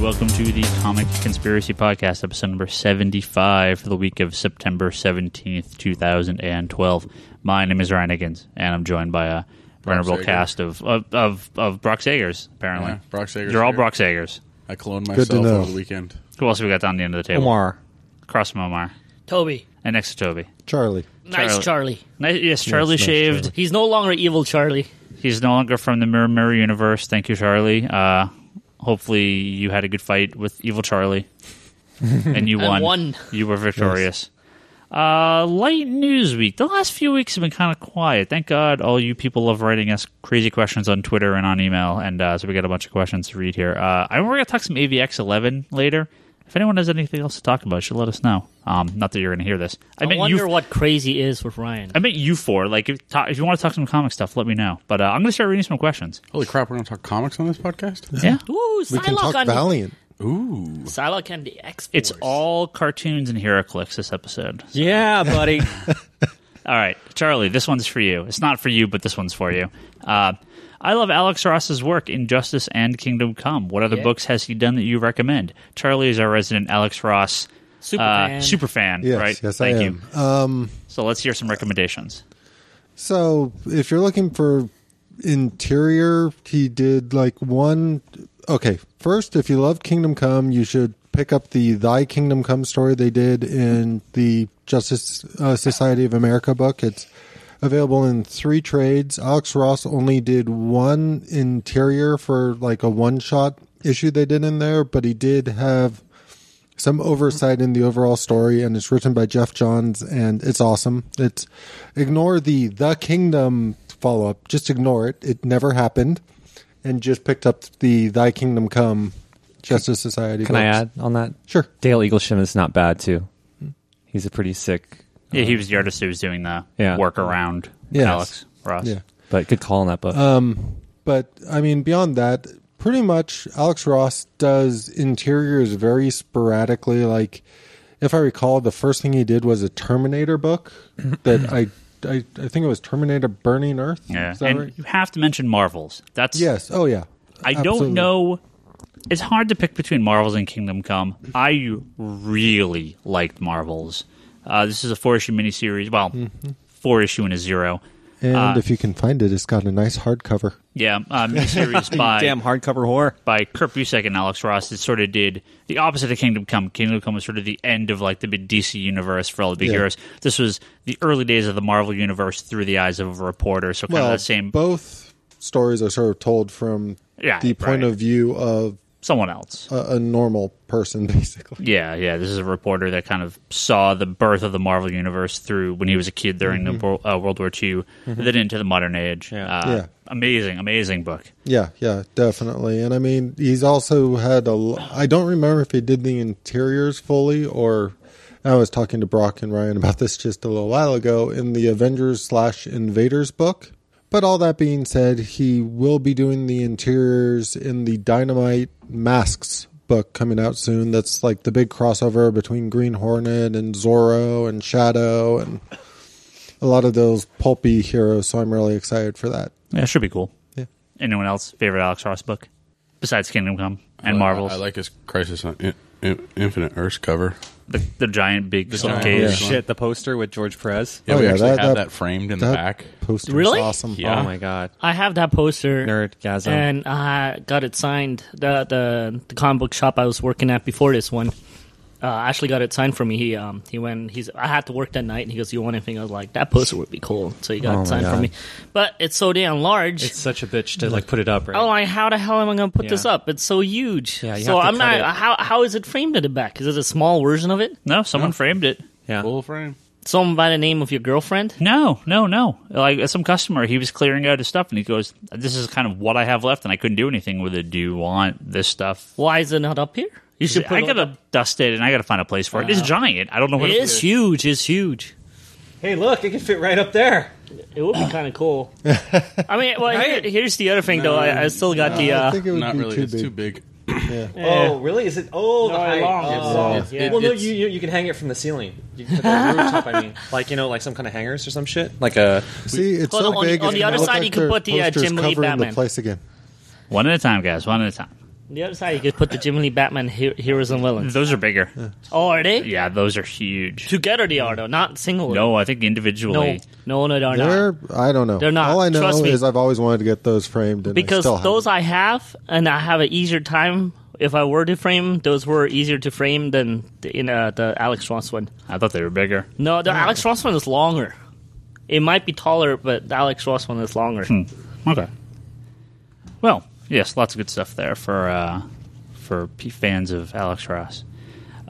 welcome to the Comic Conspiracy Podcast, episode number 75 for the week of September 17th, 2012. My name is Ryan Higgins, and I'm joined by a venerable Sager. cast of, of, of, of Brock Sagers, apparently. Yeah, Brock Sager's You're all. Brock Sagers. I cloned to myself know. over the weekend. Who else have we got down the end of the table? Omar. Across from Omar. Toby. And next to Toby. Charlie. Nice Charlie. Nice, yes, Charlie nice shaved. Charlie. He's no longer evil Charlie. He's no longer from the Mirror Mirror universe. Thank you, Charlie. Uh, hopefully, you had a good fight with Evil Charlie, and you won. won. You were victorious. Uh, light news week. The last few weeks have been kind of quiet. Thank God, all you people love writing us crazy questions on Twitter and on email, and uh, so we got a bunch of questions to read here. Uh, I we're gonna talk some AVX 11 later. If anyone has anything else to talk about, should let us know. Um, not that you're gonna hear this. I, I, meant wonder you. what crazy is with Ryan. I meant you four. Like, if, ta- if you want to talk some comic stuff, let me know. But uh, I'm gonna start reading some questions. Holy crap, we're going to talk comics on this podcast? Yeah. Ooh, We can Psylocke talk on Valiant. Ooh. Psylocke and the X. It's all cartoons and HeroClix this episode. Yeah, buddy. All right, Charlie, this one's for you. It's not for you, but this one's for you. Uh, I love Alex Ross's work in Justice and Kingdom Come. What other Yeah. books has he done that you recommend? Charlie is our resident Alex Ross super uh, fan. super fan, Yes, right? yes, Thank I you. am. Um, So let's hear some recommendations. so if you're looking for interior, he did like one. Okay, first, if you love Kingdom Come, you should pick up the Thy Kingdom Come story they did in the Justice uh, Society of America book. It's available in three trades. Alex Ross only did one interior for like a one shot issue they did in there, but he did have some oversight in the overall story and it's written by Geoff Johns and it's awesome. It's ignore the the kingdom follow up. Just ignore it. It never happened. And just picked up the Thy Kingdom Come Justice Society. Can I add on that? Sure. Dale Eaglesham is not bad too. He's a pretty sick, Yeah, he um, was the artist who was doing the Yeah. work around Yes. Alex Ross. Yeah. but good call on that book. Um, but I mean, beyond that, pretty much Alex Ross does interiors very sporadically. Like, if I recall, the first thing he did was a Terminator book that I, I, I think it was Terminator Burning Earth. Yeah. Is that and right? you have to mention Marvels. That's Yes. Oh, yeah. I Absolutely. don't know. It's hard to pick between Marvels and Kingdom Come. I really liked Marvels. Uh, this is a four issue miniseries. Well, Mm-hmm. four issue and a zero. And Uh, if you can find it, it's got a nice hardcover. Yeah, uh, miniseries by Damn hardcover whore. by Kurt Busiek and Alex Ross. It sort of did the opposite of Kingdom Come. Kingdom Come was sort of the end of like the big DC universe for all the big Yeah. heroes. This was the early days of the Marvel universe through the eyes of a reporter. So kind Well, of the same. both stories are sort of told from Yeah, the point right. of view of someone else. a, a normal person, basically. Yeah, yeah. This is a reporter that kind of saw the birth of the Marvel universe through when he was a kid during the Wor- uh, World War II, then into the modern age. Yeah. Uh, Yeah. Amazing, amazing book. Yeah, yeah, definitely. And I mean, he's also had a. I don't remember if he did the interiors fully or. I was talking to Brock and Ryan about this just a little while ago in the Avengers slash Invaders book. But all that being said, he will be doing the interiors in the Dynamite Masks book coming out soon. That's like the big crossover between Green Hornet and Zorro and Shadow and a lot of those pulpy heroes. So I'm really excited for that. Yeah, it should be cool. Yeah. Anyone else favorite Alex Ross book besides Kingdom Come and I- Marvels? I, like his Crisis on In, In, Infinite Earths cover. The, the giant big giant- slipcase. Yeah. Shit, the poster with George Perez. Yeah, Oh, we yeah, actually that- have that- that, framed in the back. poster Really? awesome. Yeah. Oh my god, I have that poster. nerdgasm. And I got it signed. The, the the comic book shop I was working at before this one uh, actually got it signed for me. He um he went. He's I had to work that night, and he goes, "You want anything?" I was like, "That poster would be cool." So he got Oh it my signed for me. But it's so damn large. it's such a bitch to like put it up. Right? I'm like, how the hell am I going to put Yeah. this up? It's so huge. Yeah, you so have to I'm cut not. it. How how is it framed at the back? Is it a small version of it? No, someone framed it. yeah. Full frame. Someone by the name of your girlfriend? No, no, no. Like some customer, he was clearing out his stuff, and he goes, "This is kind of what I have left, and I couldn't do anything with it. Do you want this stuff?" Why is it not up here? You should put I gotta up. dust it, and I gotta find a place for it. It's giant. I don't know what It is It's huge. It's huge. Hey, look, it can fit right up there. It would be kind of cool. I mean, well, here, here's the other thing, though. I, I still got the. I Uh, think it would Not be really. too it's big. too big. Yeah. Oh, really? Is it? Oh, the height. long. Oh. It's long. Yeah. Well, no, you, you you can hang it from the ceiling. You can put the rooftop. I mean, like you know, like some kind of hangers or some shit. Like a See, it's Well, so on the- big. on it's the other side, like you can put the, uh, posters Jim Lee Batman. the place again. One at a time, guys. One at a time. The other side, you could put the Jim Lee Batman he- heroes and villains. Those are bigger. Oh, are they? Yeah, those are huge. Together they are though, not single. No, I think no, individually. no, no, they're not. They're I don't know. They're not. All I know Trust me. is I've always wanted to get those framed, and I because still those haven't. I have, and I have an easier time. If I were to frame, those were easier to frame than the, in uh, the Alex Ross one. I thought they were bigger. No, the Alex Ross one is longer. It might be taller, but the Alex Ross one is longer. Okay. Well, yes, lots of good stuff there for uh, for P- fans of Alex Ross.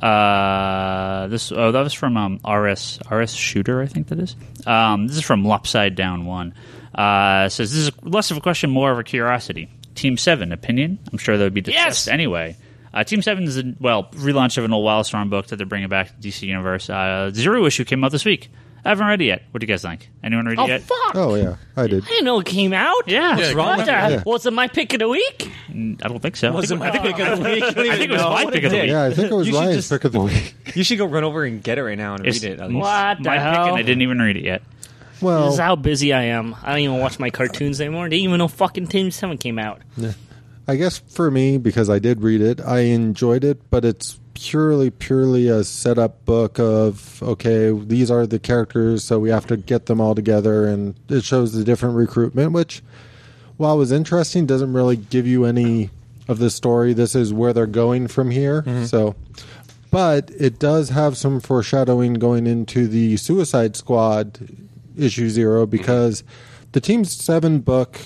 Uh, this oh that was from um, RS RS Shooter I think that is. Um, this is from Lopside Down One. Uh, says this is less of a question, more of a curiosity. Team Seven opinion. I'm sure that would be discussed Yes! anyway. Uh, Team Seven is a well relaunch of an old Wildstorm book that they're bringing back to DC Universe. Uh, Zero issue came out this week. I haven't read it yet. What do you guys think? Anyone read it Oh yet? fuck! Oh yeah, I did. I didn't know it came out. Yeah, Yeah, What the? Yeah. Was it my pick of the week? Mm, I don't think so. Was it my pick of the week? I I think it was my pick of the week. Yeah, I think it was You should Ryan's just- pick of the week. You should go run over and get it right now and It's read it. at least. What the my pick, and I didn't even read it yet. This Well, is how busy I am. I don't even watch my cartoons anymore. I didn't even know fucking Team Seven came out. I guess for me, because I did read it, I enjoyed it, but it's purely, purely a setup book of okay, these are the characters, so we have to get them all together, and it shows the different recruitment, which, while was interesting, doesn't really give you any of the story. This is where they're going from here, mm-hmm. so. But it does have some foreshadowing going into the Suicide Squad issue zero because the Team Seven book,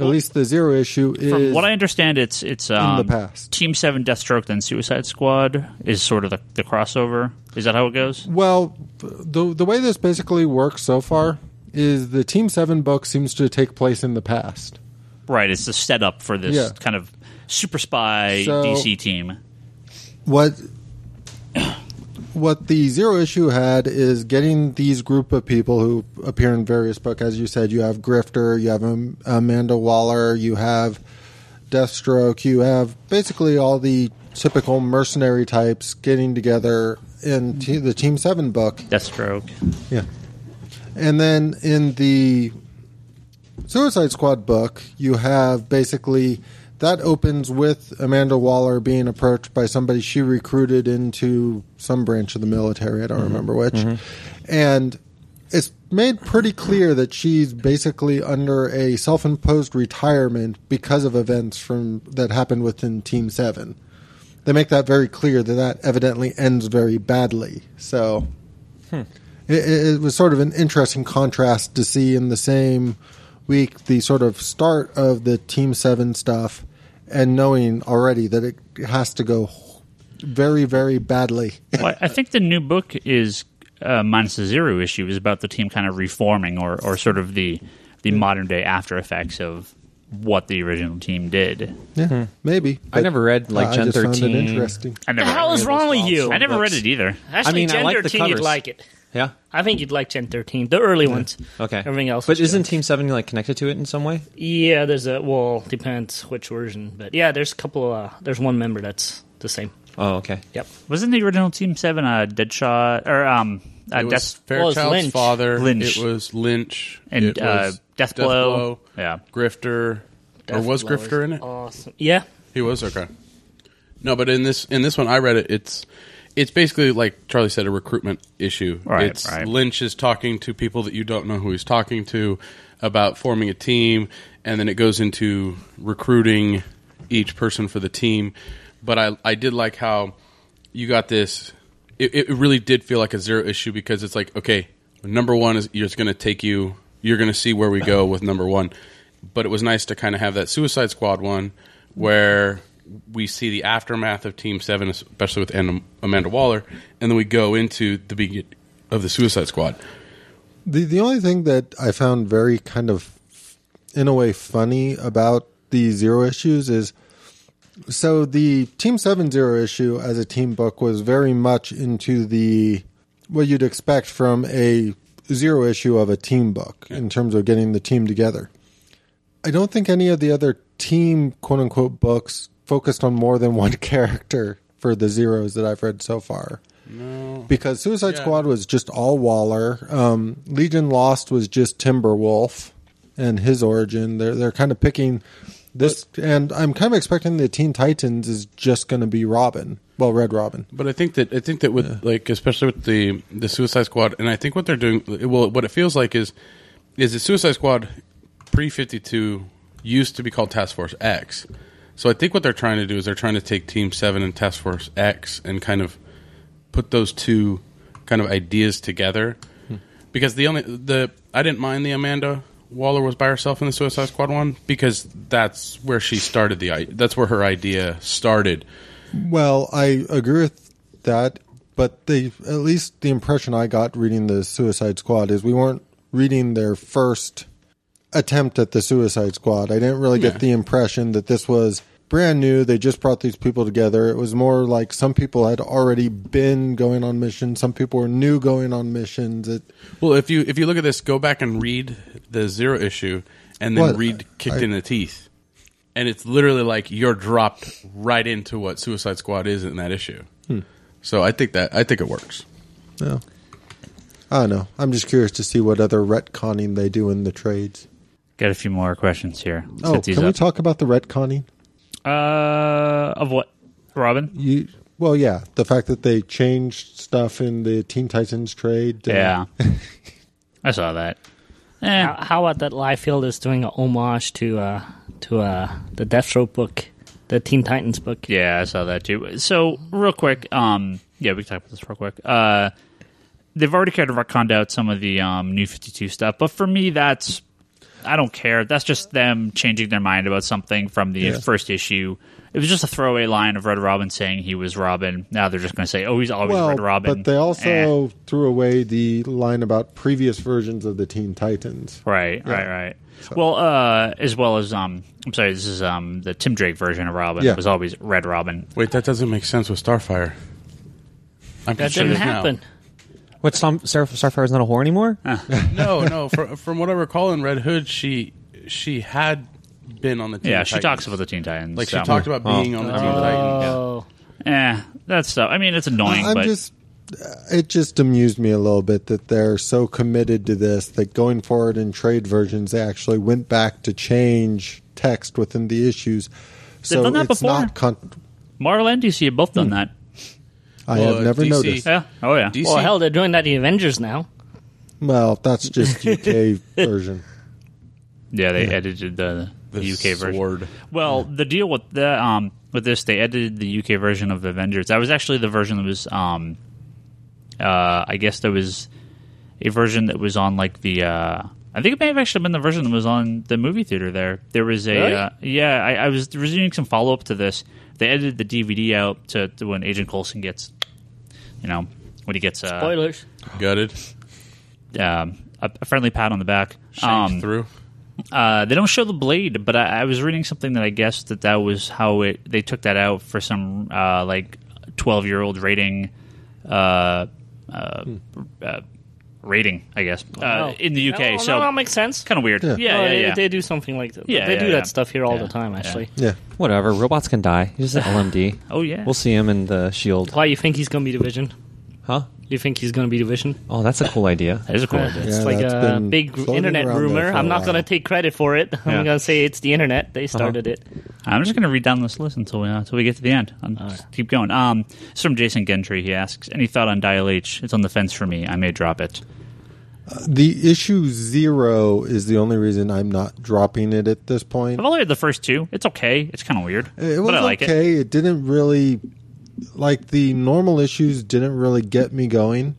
at least the zero issue, is From what I understand, it's it's um, the past. Team Seven, Deathstroke, then Suicide Squad is sort of the, the crossover. Is that how it goes? Well, the the way this basically works so far is the Team Seven book seems to take place in the past. Right. It's the setup for this Yeah. kind of super spy So- DC team. What what the zero issue had is getting these group of people who appear in various books. As you said, you have Grifter, you have Am- Amanda Waller, you have Deathstroke, you have basically all the typical mercenary types getting together in the Team Seven book. Deathstroke. Yeah. And then in the Suicide Squad book, you have basically that opens with Amanda Waller being approached by somebody she recruited into some branch of the military. I don't mm-hmm. remember which. Mm-hmm. And it's made pretty clear that she's basically under a self-imposed retirement because of events from that happened within Team 7. They make that very clear that that evidently ends very badly. So hmm. it, it was sort of an interesting contrast to see in the same week the sort of start of the Team Seven stuff, and knowing already that it has to go very, very badly. well, I think the new book is uh, minus the zero issue is about the team kind of reforming or, or sort of the the modern day after effects of what the original team did. Yeah, maybe. I never read, like, I Gen just found it 13. interesting. I never The never. hell is wrong with you? I never read it either. Actually, mean, I Gen like the 13, you'd covers. like it. Yeah. I think you'd like Gen 13, the early ones. Okay. Everything else. But is isn't good. Team Seven like connected to it in some way? Yeah, there's a well, depends which version, but yeah, there's a couple. Uh, there's one member that's the same. Oh, okay. Yep. Wasn't the original Team Seven uh, Deadshot or um uh, It was Death well, it's Fairchild's Lynch. father. Lynch. It was Lynch. and it uh, was Deathblow? Yeah. Grifter. or was Deathblow Grifter in it? Awesome. Yeah. He was okay. No, but in this in this one, I read it. It's it's basically like Charlie said, a recruitment issue. Right, it's right. Lynch is talking to people that you don't know who he's talking to about forming a team, and then it goes into recruiting each person for the team. But I I did like how you got this. It, it really did feel like a zero issue because it's like okay, number one is you're just going to take you. You're going to see where we go with number one. But it was nice to kind of have that Suicide Squad one where we see the aftermath of Team Seven, especially with Am- Amanda Waller, and then we go into the beginning of the Suicide Squad. The the only thing that I found very kind of in a way funny about the zero issues is so the Team Seven Zero issue as a team book was very much into the what you'd expect from a zero issue of a team book in terms of getting the team together. I don't think any of the other team quote unquote books focused on more than one character for the zeros that I've read so far. No. Because Suicide Yeah. Squad was just all Waller. Um, Legion Lost was just Timberwolf and his origin. They're they're kind of picking This and I'm kind of expecting the Teen Titans is just going to be Robin. Well, Red Robin. But I think that I think that with like especially with the the Suicide Squad, and I think what they're doing, well, what it feels like is is the Suicide Squad pre fifty two used to be called Task Force X. So I think what they're trying to do is they're trying to take Team Seven and Task Force X and kind of put those two kind of ideas together. Hmm. Because the only the I didn't mind the Amanda Waller was by herself in the Suicide Squad one because that's where she started the i- that's where her idea started. Well, I agree with that, but they at least the impression I got reading the Suicide Squad is we weren't reading their first attempt at the Suicide Squad. I didn't really Yeah. get the impression that this was brand new. They just brought these people together. It was more like some people had already been going on missions. Some people were new going on missions. It, Well, if you if you look at this, go back and read the zero issue, and then What? read "Kicked I- in the Teeth," and it's literally like you're dropped right into what Suicide Squad is in that issue. Hmm. So I think that I think it works. no. I don't know. I'm just curious to see what other retconning they do in the trades. Got a few more questions here. Oh, Set these can we talk about the retconning? uh, of what? Robin? You well, yeah, the fact that they changed stuff in the Teen Titans trade. uh, Yeah. I saw that. Eh, How, how about that Liefeld is doing a homage to uh to uh the Deathstroke book, the Teen Titans book. Yeah, I saw that too. So, real quick, um, yeah, we can talk about this real quick. Uh, they've already kind of retconned out some of the um, New Fifty Two stuff, but for me, that's I don't care. That's just them changing their mind about something from the Yeah. first issue. It was just a throwaway line of Red Robin saying he was Robin. Now they're just going to say, "Oh, he's always Well, Red Robin." but they Eh, also threw away the line about previous versions of the Teen Titans. right, right, right. Well, uh, as well as um, I'm sorry, this is um the Tim Drake version of Robin. Yeah. It was always Red Robin. Wait, that doesn't make sense with Starfire. I'm That pretty sure didn't happen. now. Happen. What Star- Star- Starfire's not a whore anymore? No, no. For, from what I recall in Red Hood, she she had been on the Teen Yeah, she Titans. talks about the Teen Titans. like so. she talked about being on the Teen Titans. Oh, Eh, that's stuff. I mean, it's annoying, I'm but just. It just amused me a little bit that they're so committed to this that going forward in trade versions, they actually went back to change text within the issues. So done that it's before. not. Con- Marvel and DC have both done that. I Well, have never DC noticed. Yeah. Oh yeah. DC well, hell, they're doing that to the Avengers now. Well, that's just UK version. Yeah, they edited the, the, The UK version. sword. Well, the deal with the um with this, they edited the UK version of the Avengers. That was actually the version that was um uh I guess there was a version that was on like the uh I think it may have actually been the version that was on the movie theater there. There was a Really? uh, yeah, I, I was reviewing some follow up to this. They edited the DVD out to, to when Agent Coulson gets you know, when he gets uh, Spoilers. Gutted, um, a, a friendly pat on the back. shanked Um, through. uh, they don't show the blade, but I, I was reading something that I guess that that was how it they took that out for some uh, like twelve year old rating, uh, uh, uh, rating I guess uh, Oh. in the UK. No, so no, that makes sense. kind of weird. Yeah, Yeah. yeah, No, yeah. they, they do something like that. Yeah, they yeah, do yeah. that stuff here all Yeah. the time. Yeah. Actually, Yeah. Whatever. Robots can die. He's an LMD. oh yeah. We'll see him in the Shield. why you think he's going to be Division? Huh? You think he's going to be Division? Oh, that's a cool idea. that is a cool Uh, idea. It's Yeah, like a big internet rumor. for a I'm not going to take credit for it. I'm Yeah. going to say it's the internet. They started it. I'm just going to read down this list until we uh, until we get to the end. i just keep going. Um, it's from Jason Gentry. He asks, "Any thought on Dial H? It's on the fence for me. I may drop it." The issue zero is the only reason I'm not dropping it at this point. I've only read the first two. It's okay. It's kind of weird, It was but I like it. okay. It. didn't really like the normal issues didn't really get me going.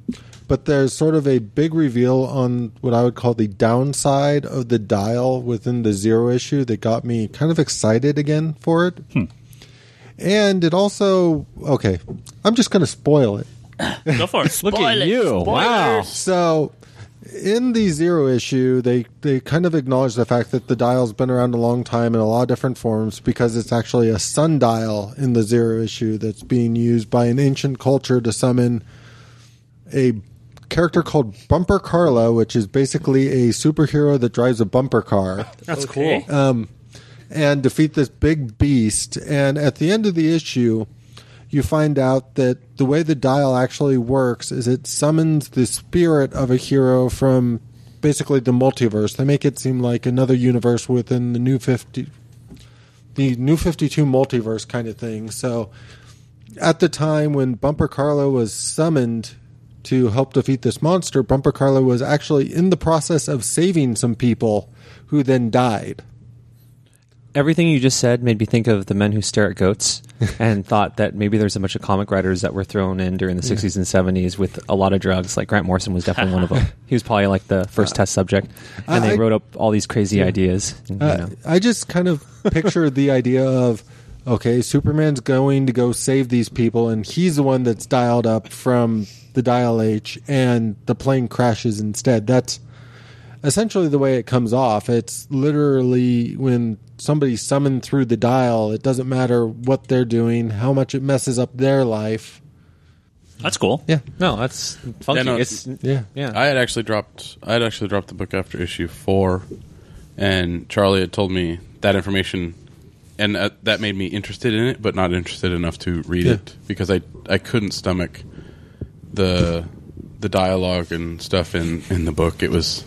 But there's sort of a big reveal on what I would call the downside of the dial within the zero issue that got me kind of excited again for it. Hmm. And it also okay. I'm just going to spoil it. Go for it. Look at Spoilers. you. Wow. So, in the zero issue, they they kind of acknowledge the fact that the dial's been around a long time in a lot of different forms because it's actually a sundial in the zero issue that's being used by an ancient culture to summon a character called Bumper Carla, which is basically a superhero that drives a bumper car That's Okay. cool. Um, and defeat this big beast. And at the end of the issue, you find out that the way the dial actually works is it summons the spirit of a hero from basically the multiverse. They make it seem like another universe within the new 50 the New Fifty Two multiverse kind of thing. So, at the time when Bumper Carlo was summoned to help defeat this monster, Bumper Carlo was actually in the process of saving some people who then died. Everything you just said made me think of the men who stare at goats, and thought that maybe there's a bunch of comic writers that were thrown in during the 60s and 70s with a lot of drugs. Like Grant Morrison was definitely one of them. He was probably like the first test subject, and I- they wrote up all these crazy ideas. and, you Uh, know. I just kind of picture the idea of okay, Superman's going to go save these people, and he's the one that's dialed up from the dial H, and the plane crashes instead. That's essentially the way it comes off. It's literally when somebody's summoned through the dial, it doesn't matter what they're doing, how much it messes up their life. That's cool. Yeah. No, that's funky. Yeah, no, it's Yeah. yeah. I had actually dropped. I had actually dropped the book after issue four, and Charlie had told me that information, and uh, that made me interested in it, but not interested enough to read Yeah. it because I I couldn't stomach the the dialogue and stuff in in the book. It was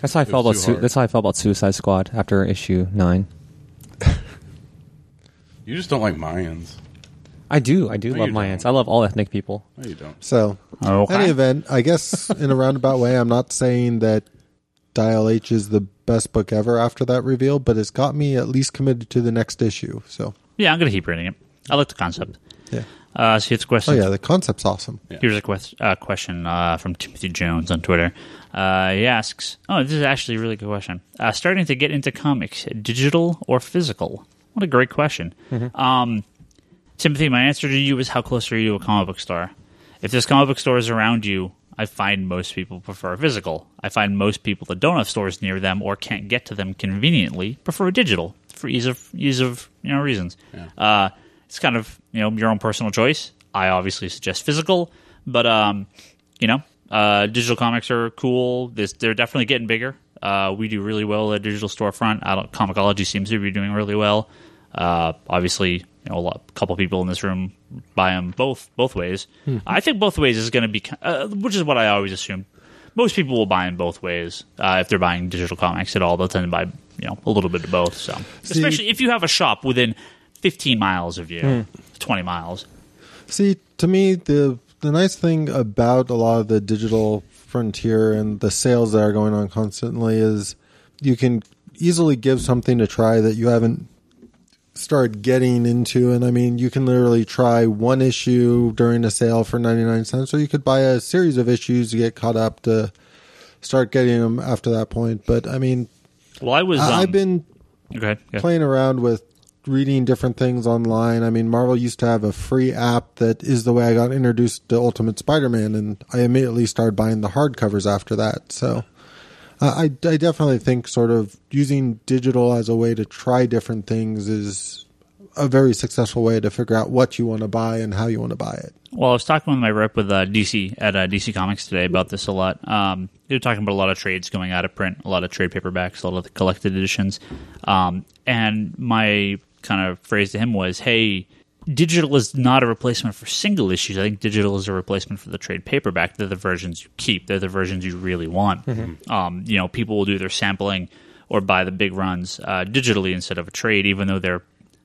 that's how I felt about. Su- that's how I felt about Suicide Squad after issue nine. you just don't like Mayans. I do. I do No, love you Mayans. don't. I love all ethnic people. No, you don't. So, Okay. any event, I guess in a roundabout way, I'm not saying that Dial H is the best book ever after that reveal, but it's got me at least committed to the next issue. So, Yeah, I'm gonna keep reading it. I like the concept. yeah. Uh, so here's a question. Oh yeah, the concept's awesome. Here's a quest- uh, question uh, from Timothy Jones on Twitter. Uh, he asks, "Oh, this is actually a really good question. Uh, starting to get into comics, digital or physical? What a great question." Um, Timothy, my answer to you is: How close are you to a comic book store? If there's comic book stores around you, I find most people prefer physical. I find most people that don't have stores near them or can't get to them conveniently prefer digital for ease of ease of you know reasons. Uh, it's kind of you know your own personal choice. I obviously suggest physical, but um, you know, uh, digital comics are cool. This, they're definitely getting bigger. Uh, we do really well at digital storefront. I don't, comiXology seems to be doing really well. Uh, obviously, you know, a lot, couple people in this room buy them both both ways. I think both ways is going to be, uh, which is what I always assume. Most people will buy in both ways. Uh, if they're buying digital comics at all, they'll tend to buy you know a little bit of both. So, especially if you have a shop within 15 miles of you, 20 miles. See, to me, the the nice thing about a lot of the digital frontier and the sales that are going on constantly is you can easily give something to try that you haven't started getting into. And I mean, you can literally try one issue during a sale for 99 cents, or you could buy a series of issues to get caught up to start getting them after that point. But I mean, Well, I was. Um, I- I've been okay. yeah. playing around with reading different things online. I mean, Marvel used to have a free app that is the way I got introduced to Ultimate Spider-Man, and I immediately started buying the hardcovers after that. So, uh, I, I definitely think sort of using digital as a way to try different things is a very successful way to figure out what you want to buy and how you want to buy it. Well, I was talking with my rep with uh, DC at uh, DC Comics today about this a lot. Um, they were talking about a lot of trades going out of print, a lot of trade paperbacks, a lot of the collected editions. Um, and my kind of phrase to him was, "Hey, digital is not a replacement for single issues. I think digital is a replacement for the trade paperback. They're the versions you keep. They're the versions you really want. Um, you know, people will do their sampling or buy the big runs uh, digitally instead of a trade, even though they're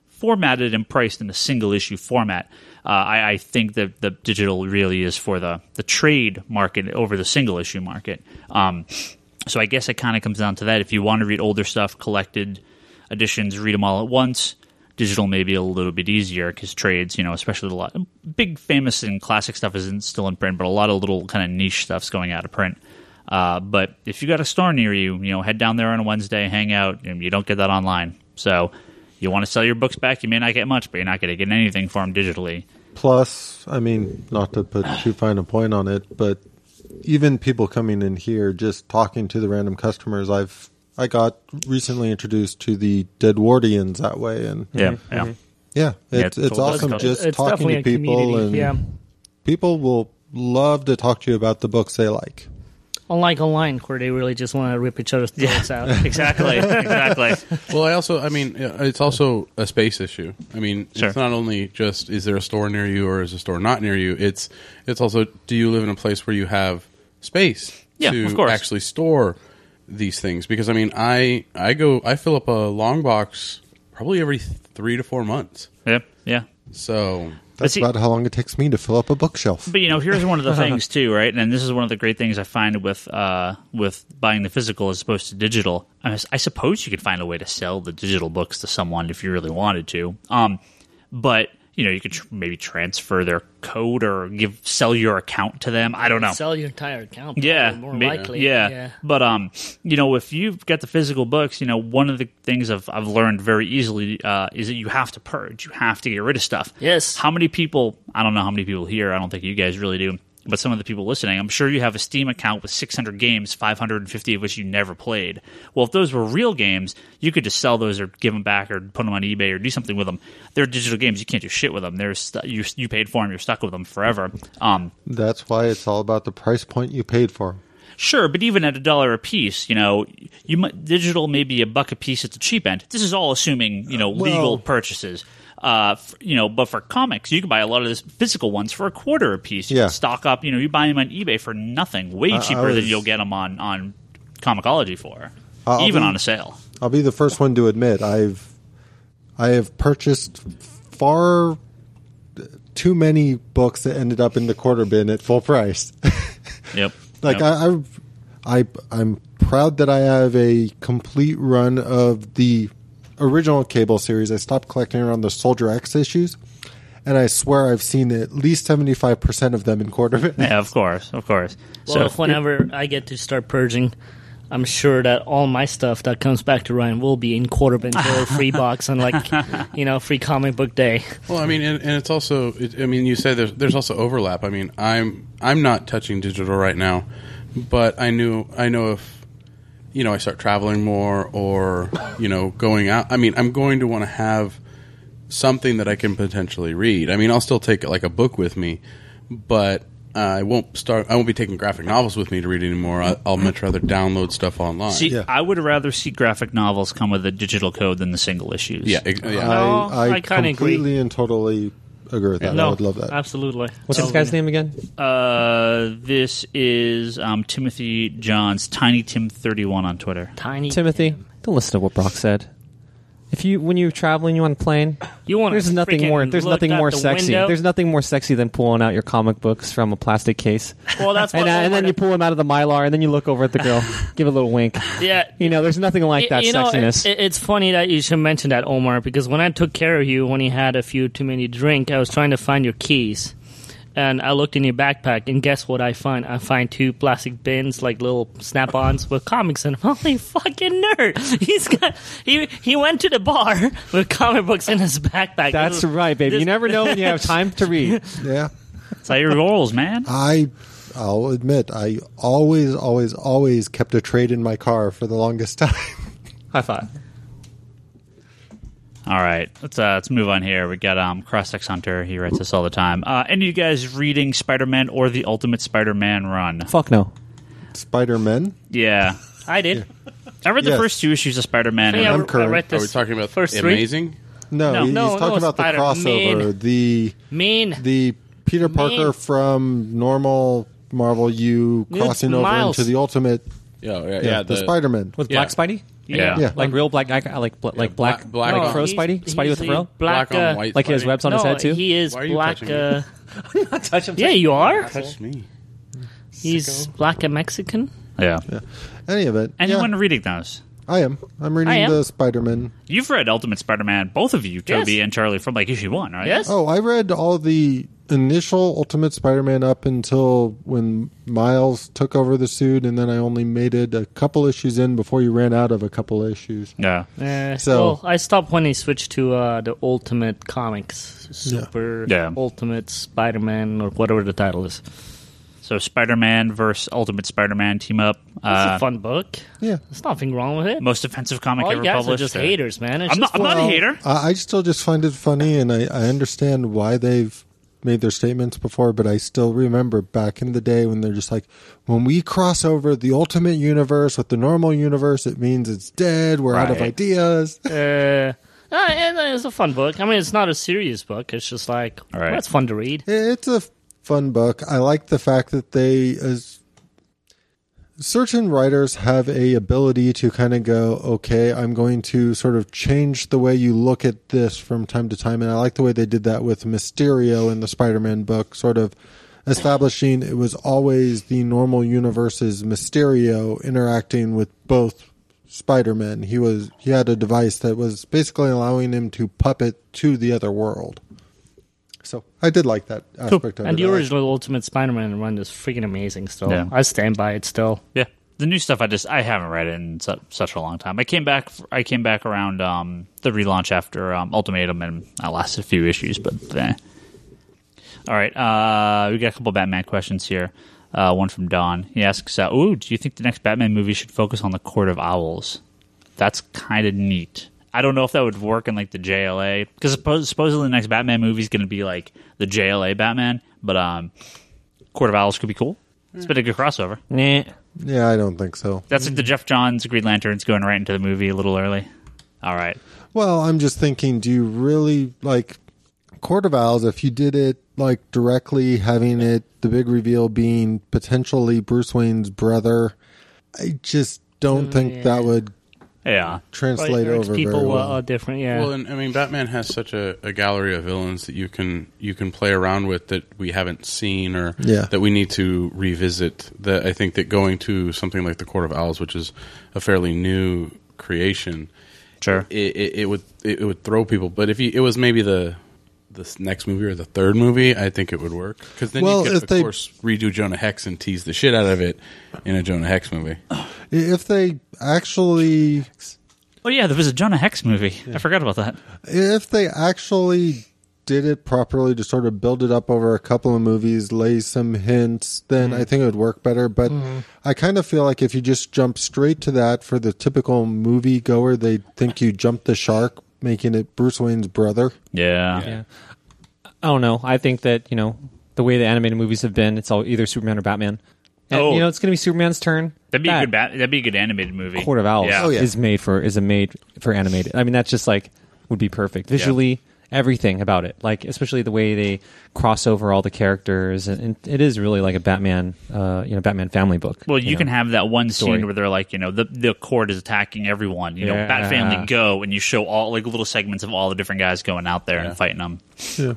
formatted and priced in a single issue format. Uh, I, I think that the digital really is for the, the trade market over the single issue market. Um, so I guess it kind of comes down to that. If you want to read older stuff, collected editions, read them all at once. Digital may be a little bit easier because trades, you know, especially a lot big, famous and classic stuff isn't still in print, but a lot of little kind of niche stuff's going out of print. Uh, but if you got a store near you, you know, head down there on a Wednesday, hang out, and you don't get that online. So you want to sell your books back, you may not get much, but you're not going to get anything for them digitally. Plus, I mean, not to put too fine a point on it, but even people coming in here, just talking to the random customers, I've I got recently introduced to the Deadwardians that way, and Yeah, mm-hmm. yeah. Mm-hmm. yeah, Yeah, it's it's it's awesome it's- just it's talking to people, and yeah. people will love to talk to you about the books they like. Unlike online, where they really just want to rip each other's throats out. exactly, exactly. Well, I also, I mean, it's also a space issue. I mean, Sure. it's not only just is there a store near you or is a store not near you. It's it's also do you live in a place where you have space Yeah, to actually store these things? Because I mean, I I go I fill up a long box probably every three to four months. Yeah, yeah. So That's see- about how long it takes me to fill up a bookshelf. But you know, here's one of the things too, right? And this is one of the great things I find with uh, with buying the physical as opposed to digital. I suppose you could find a way to sell the digital books to someone if you really wanted to. Um, but you know, you could tr- maybe transfer their code or give sell your account to them. I don't know. Sell your entire account. Yeah, more likely. Yeah. but um, you know, if you've got the physical books, you know, one of the things I've I've learned very easily uh, is that you have to purge. You have to get rid of stuff. Yes. How many people? I don't know how many people here. I don't think you guys really do. But some of the people listening, I'm sure you have a Steam account with 600 games, 550 of which you never played. Well, if those were real games, you could just sell those or give them back or put them on eBay or do something with them. They're digital games. You can't do shit with them. They're stu- you you paid for them. You're stuck with them forever. Um, That's why it's all about the price point you paid for. Sure, but even at a dollar a piece, you know, you might, digital may be a buck a piece at the cheap end. This is all assuming you know legal Well- purchases. Uh, f- you know, but for comics, you can buy a lot of these physical ones for a quarter a piece. You Yeah. can stock up. You know, you buy them on eBay for nothing, way I cheaper than was- you'll get them on on comiXology for, I'll even be- on a sale. I'll be the first one to admit I've I have purchased far too many books that ended up in the quarter bin at full price. Yep. like Yep. I, I've I I'm proud that I have a complete run of the original cable series. I stopped collecting around the Soldier X issues, and I swear I've seen at least seventy five percent of them in quarter bin. yeah, of course, of course. Well, so if whenever I get to start purging, I'm sure that all my stuff that comes back to Ryan will be in quarter bin or free box on like you know free comic book day. Well, I mean, and, and it's also, it, I mean, you say there's there's also overlap. I mean, I'm I'm not touching digital right now, but I knew I know if you know I start traveling more or you know going out. I mean, I'm going to want to have something that I can potentially read. I mean, I'll still take like a book with me, but uh, I won't start. I won't be taking graphic novels with me to read anymore. I, I'll much rather download stuff online. see, Yeah. I would rather see graphic novels come with a digital code than the single issues. yeah, ex- yeah. No, I, I kinda agree. completely and totally agree with that. I no, would love that. absolutely. What's this guy's name again? Uh, this is um, Timothy Johns, Tiny Tim thirty one on Twitter. Tiny Timothy. Don't listen to what Brock said. If you when you're traveling, you on a plane, You want there's nothing more. There's nothing more sexy. There's nothing more sexy than pulling out your comic books from a plastic case, well, that's and, uh, and then you pull them out of the mylar, and then you look over at the girl, give a little wink. yeah. You know, there's nothing like that you know, sexiness. it- it's funny that you should mention that, Omar, because when I took care of you when you had a few too many drink, I was trying to find your keys. And I looked in your backpack, and guess what I find? I find two plastic bins, like little snap-ons with comics in them. Holy fucking nerd! He's got he he went to the bar with comic books in his backpack. That's This- right, baby. You never know when you have time to read. yeah. It's how your rolls, man. I I'll admit I always always always kept a trade in my car for the longest time. High five. All right, let's uh, let's move on here. We got um Cross Hunter. He writes us all the time. Uh, any of you guys reading Spider Man or the Ultimate Spider Man run? Fuck no. Spider Man. Yeah, I did. I read the Yes. first two issues of Spider Man. Yeah, I'm I current. read Are we this talking about first three? amazing? No, No, he's no, talking no, about the Spider- crossover. Man. The Mean. the Peter Parker Man. from normal Marvel U It's crossing over Miles. into the Ultimate. Yeah, yeah, Yeah, yeah. the, Spider Man. With Yeah. Black Spidey, yeah. Yeah. like real black, like like bla- like black, black- black like crow he's- Spidey, Spidey with the the fro, black, black on uh, white. like he has Spidey. webs on no, his head too. he is Why are you black. touching me? Uh, touch him. yeah, you are. Touch me. He's black and Mexican. yeah. Any of it. Anyone Yeah, reading those? I am. I'm reading I am. the Spider Man. You've read Ultimate Spider Man, both of you, Toby Yes. and Charlie, from like issue one, right? Yes. Oh, I read all the initial Ultimate Spider Man up until when Miles took over the suit, and then I only made it a couple issues in before you ran out of a couple issues. Yeah. Uh, So- well, I stopped when he switched to uh, the Ultimate Comics, Super Yeah. Ultimate Spider-Man, or whatever the title is. So Spider Man versus Ultimate Spider Man team up. It's Uh, a fun book. Yeah. There's nothing wrong with it. most offensive comic All ever guys are published. just or- haters, man. It's I'm not. I'm not a hater. I, I still just find it funny, and I, I understand why they've made their statements before, but I still remember back in the day when they're just like, when we cross over the Ultimate Universe with the normal universe, it means it's dead. We're out of ideas. Uh, uh, and it's a fun book. I mean, it's not a serious book. It's just like, All right. well, it's fun to read. It's a fun book. I like the fact that they as certain writers have a ability to kind of go, okay, I'm going to sort of change the way you look at this from time to time, and I like the way they did that with Mysterio in the Spider-Man book, sort of establishing it was always the normal universe's Mysterio interacting with both Spider-Man. He was he had a device that was basically allowing him to puppet to the other world. So I did like that aspect of and it. the I- original Ultimate Spider-Man run is freaking amazing. Still, Yeah. I stand by it. Still, Yeah, the new stuff I just I haven't read it in su- such a long time. I came back I came back around um, the relaunch after um, Ultimatum and I lasted a few issues, but eh. all right. Uh, we got a couple Batman questions here. Uh, one from Don. He asks, uh, "Ooh, do you think the next Batman movie should focus on the Court of Owls?" That's kind of neat. I don't know if that would work in like the JLA because suppos- supposedly the next Batman movie is going to be like the JLA Batman, but um, Court of Owls could be cool. It's been a good crossover. Nah. yeah, I don't think so. That's like the Geoff Johns Green Lanterns going right into the movie a little early. All right. Well, I'm just thinking, do you really like Court of Owls if you did it like directly having it the big reveal being potentially Bruce Wayne's brother? I just don't think yeah. that would Yeah. translate Like, over people very well. are different. Yeah, Well, and I mean, Batman has such a, a gallery of villains that you can you can play around with that we haven't seen or Yeah. that we need to revisit. That I think that going to something like the Court of Owls, which is a fairly new creation, Sure. it, it, it would it, would throw people. But if you, it was maybe the the next movie or the third movie, I think it would work because then Well, you could, of they- course, redo Jonah Hex and tease the shit out of it in a Jonah Hex movie. If they actually Oh yeah, there was a Jonah Hex movie. I forgot about that. if they actually did it properly to sort of build it up over a couple of movies, lay some hints, then mm-hmm. I think it would work better. But mm-hmm. I kind of feel like if you just jump straight to that for the typical movie goer, they think you jumped the shark, making it Bruce Wayne's brother. Yeah. Yeah. I don't know. I think that you know the way the animated movies have been, it's all either Superman or Batman. And, Oh. you know, it's going to be Superman's turn. That'd be a good. Bat- that'd be a good animated movie. Court of Owls Yeah. Oh, yeah. is made for is a made for animated. I mean, that's just like would be perfect visually. Everything about it, like especially the way they cross over all the characters, and, and it is really like a Batman, uh, you know, Batman family book. Well, you, know. can have that one Story. scene where they're like, you know, the the court is attacking everyone. You know, Bat Family go, and you show all like little segments of all the different guys going out there Yeah. and fighting them. Yeah.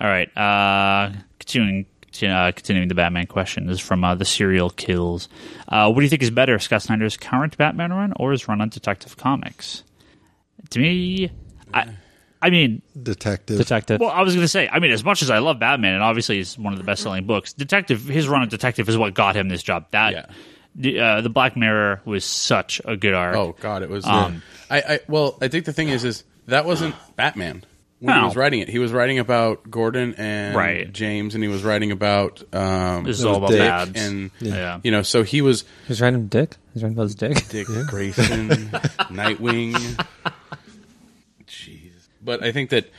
All right. Uh, continuing. Uh, continuing the Batman question this is from uh, the serial kills. Uh, what do you think is better, Scott Snyder's current Batman run or his run on Detective Comics? To me, I, I mean, Detective. detective. well, I was going to say, I mean, as much as I love Batman, and obviously he's one of the best-selling books, Detective, his run of Detective is what got him this job. That Yeah. the, uh, the Black Mirror was such a good arc. Oh God, it was. Um, I, I well, I think the thing is, is that wasn't Batman when he was writing it. He was writing about Gordon and Right. James, and he was writing about um, this is all about Dick Babs. and yeah. you know, so he was He's writing Dick. He's writing about his dick. Dick Grayson, Nightwing. Jeez, but I think that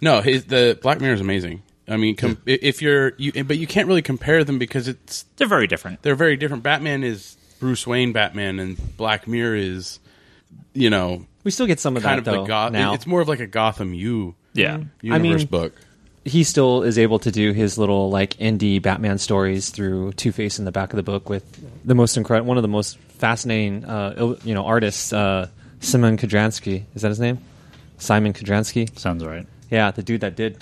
no, his the Black Mirror is amazing. I mean, com- i if you're you, but you can't really compare them because it's They're very different. they're very different. Batman is Bruce Wayne Batman, and Black Mirror is you know We still get some of kind that of though. the Goth. now It's more of like a Gotham U Yeah. I mean- book. he still is able to do his little like indie Batman stories through Two Face in the back of the book with the most incredible, one of the most fascinating, uh, il- you know, artists, uh, Simon Kodransky. Is that his name? Simon Kodransky. Sounds right. Yeah, the dude that did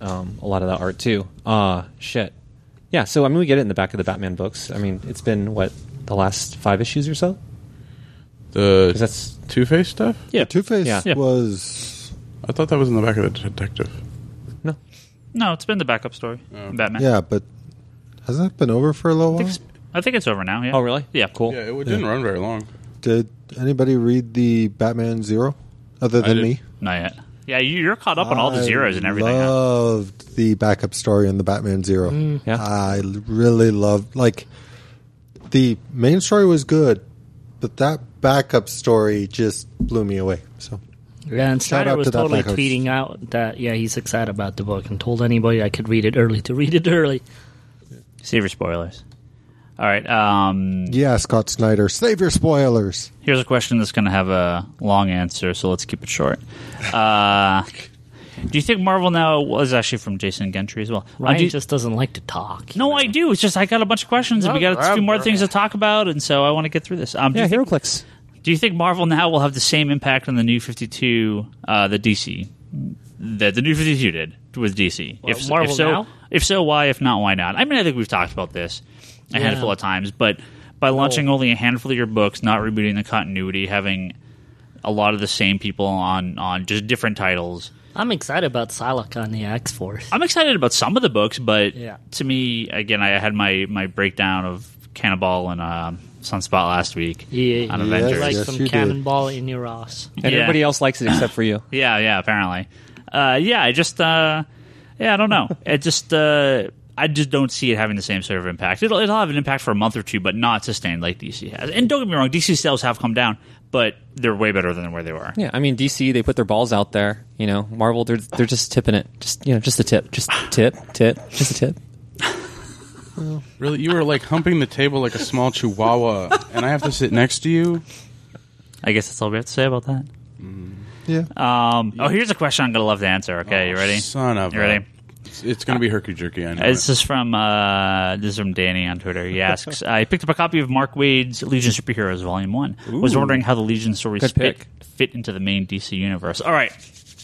um, a lot of that art too. Uh shit. Yeah, so I mean, we get it in the back of the Batman books. I mean, it's been what the last five issues or so. The 'Cause that's Two Face stuff. Yeah. Two Face Yeah. Yeah. was I thought that was in the back of the detective. no. No, it's been the backup story. Oh. Batman. yeah, but has that been over for a little I while? think, I think it's over now. Yeah. Oh, really? Yeah. Cool. Yeah, it didn't run very long. Did anybody read the Batman Zero other than me? Not yet. Yeah, you- you're caught up on all the I zeros and everything. huh? Loved the backup story in the Batman Zero. Mm. Yeah. I l- really loved like the main story was good, but that backup story just blew me away. So Yeah, and Shout Snyder out was to that totally tweeting out that yeah he's excited about the book and told anybody I could read it early to read it early. Save your spoilers. All right. Um, yeah, Scott Snyder, save your spoilers. Here's a question that's going to have a long answer, so let's keep it short. Uh, Do you think Marvel now was actually from Jason Gentry as well? Uh, Ryan do you- just doesn't like to talk. no, I do. It's just I got a bunch of questions and we got a few more things to talk about, and so I want to get through this. Um, do Yeah, you think HeroClix. Do you think Marvel now will have the same impact on the new 52 uh, the DC that the new 52 did with DC? Well, if, Marvel if so, now? if so, why? If not, why not? I mean, I think we've talked about this a Yeah. handful of times, but by launching only a handful of your books, not rebooting the continuity, having a lot of the same people on on just different titles. I'm excited about Psylocke on the X Force. I'm excited about some of the books, but Yeah. to me, again, I had my my breakdown of Cannonball and uh, Sunspot last week Yeah, on you Avengers. like Yes, some you did. Cannonball in your ass. And Yeah. everybody else likes it except for you. Yeah, yeah, apparently. Uh, yeah, I just, uh, yeah, I don't know. it just, uh, I just don't see it having the same sort of impact. It'll, it'll have an impact for a month or two, but not sustained like DC has. And don't get me wrong, DC sales have come down, but they're way better than where they were. Yeah, I mean DC, they put their balls out there. You know, Marvel, they're they're just tipping it, just you know, just a tip, just tip, tip, just a tip. Really, you were like humping the table like a small chihuahua, and I have to sit next to you. I guess that's all we have to say about that. Yeah. Um, oh, here's a question I'm going to love to answer. Okay, you ready? Son of You a- ready? It's, it's going to be herky jerky. I know. This it. is from uh, this is from Danny on Twitter. He asks, "I picked up a copy of Mark Waid's Legion of Superheroes Volume One. Was wondering how the Legion stories Good fit pick. fit into the main DC universe. All right,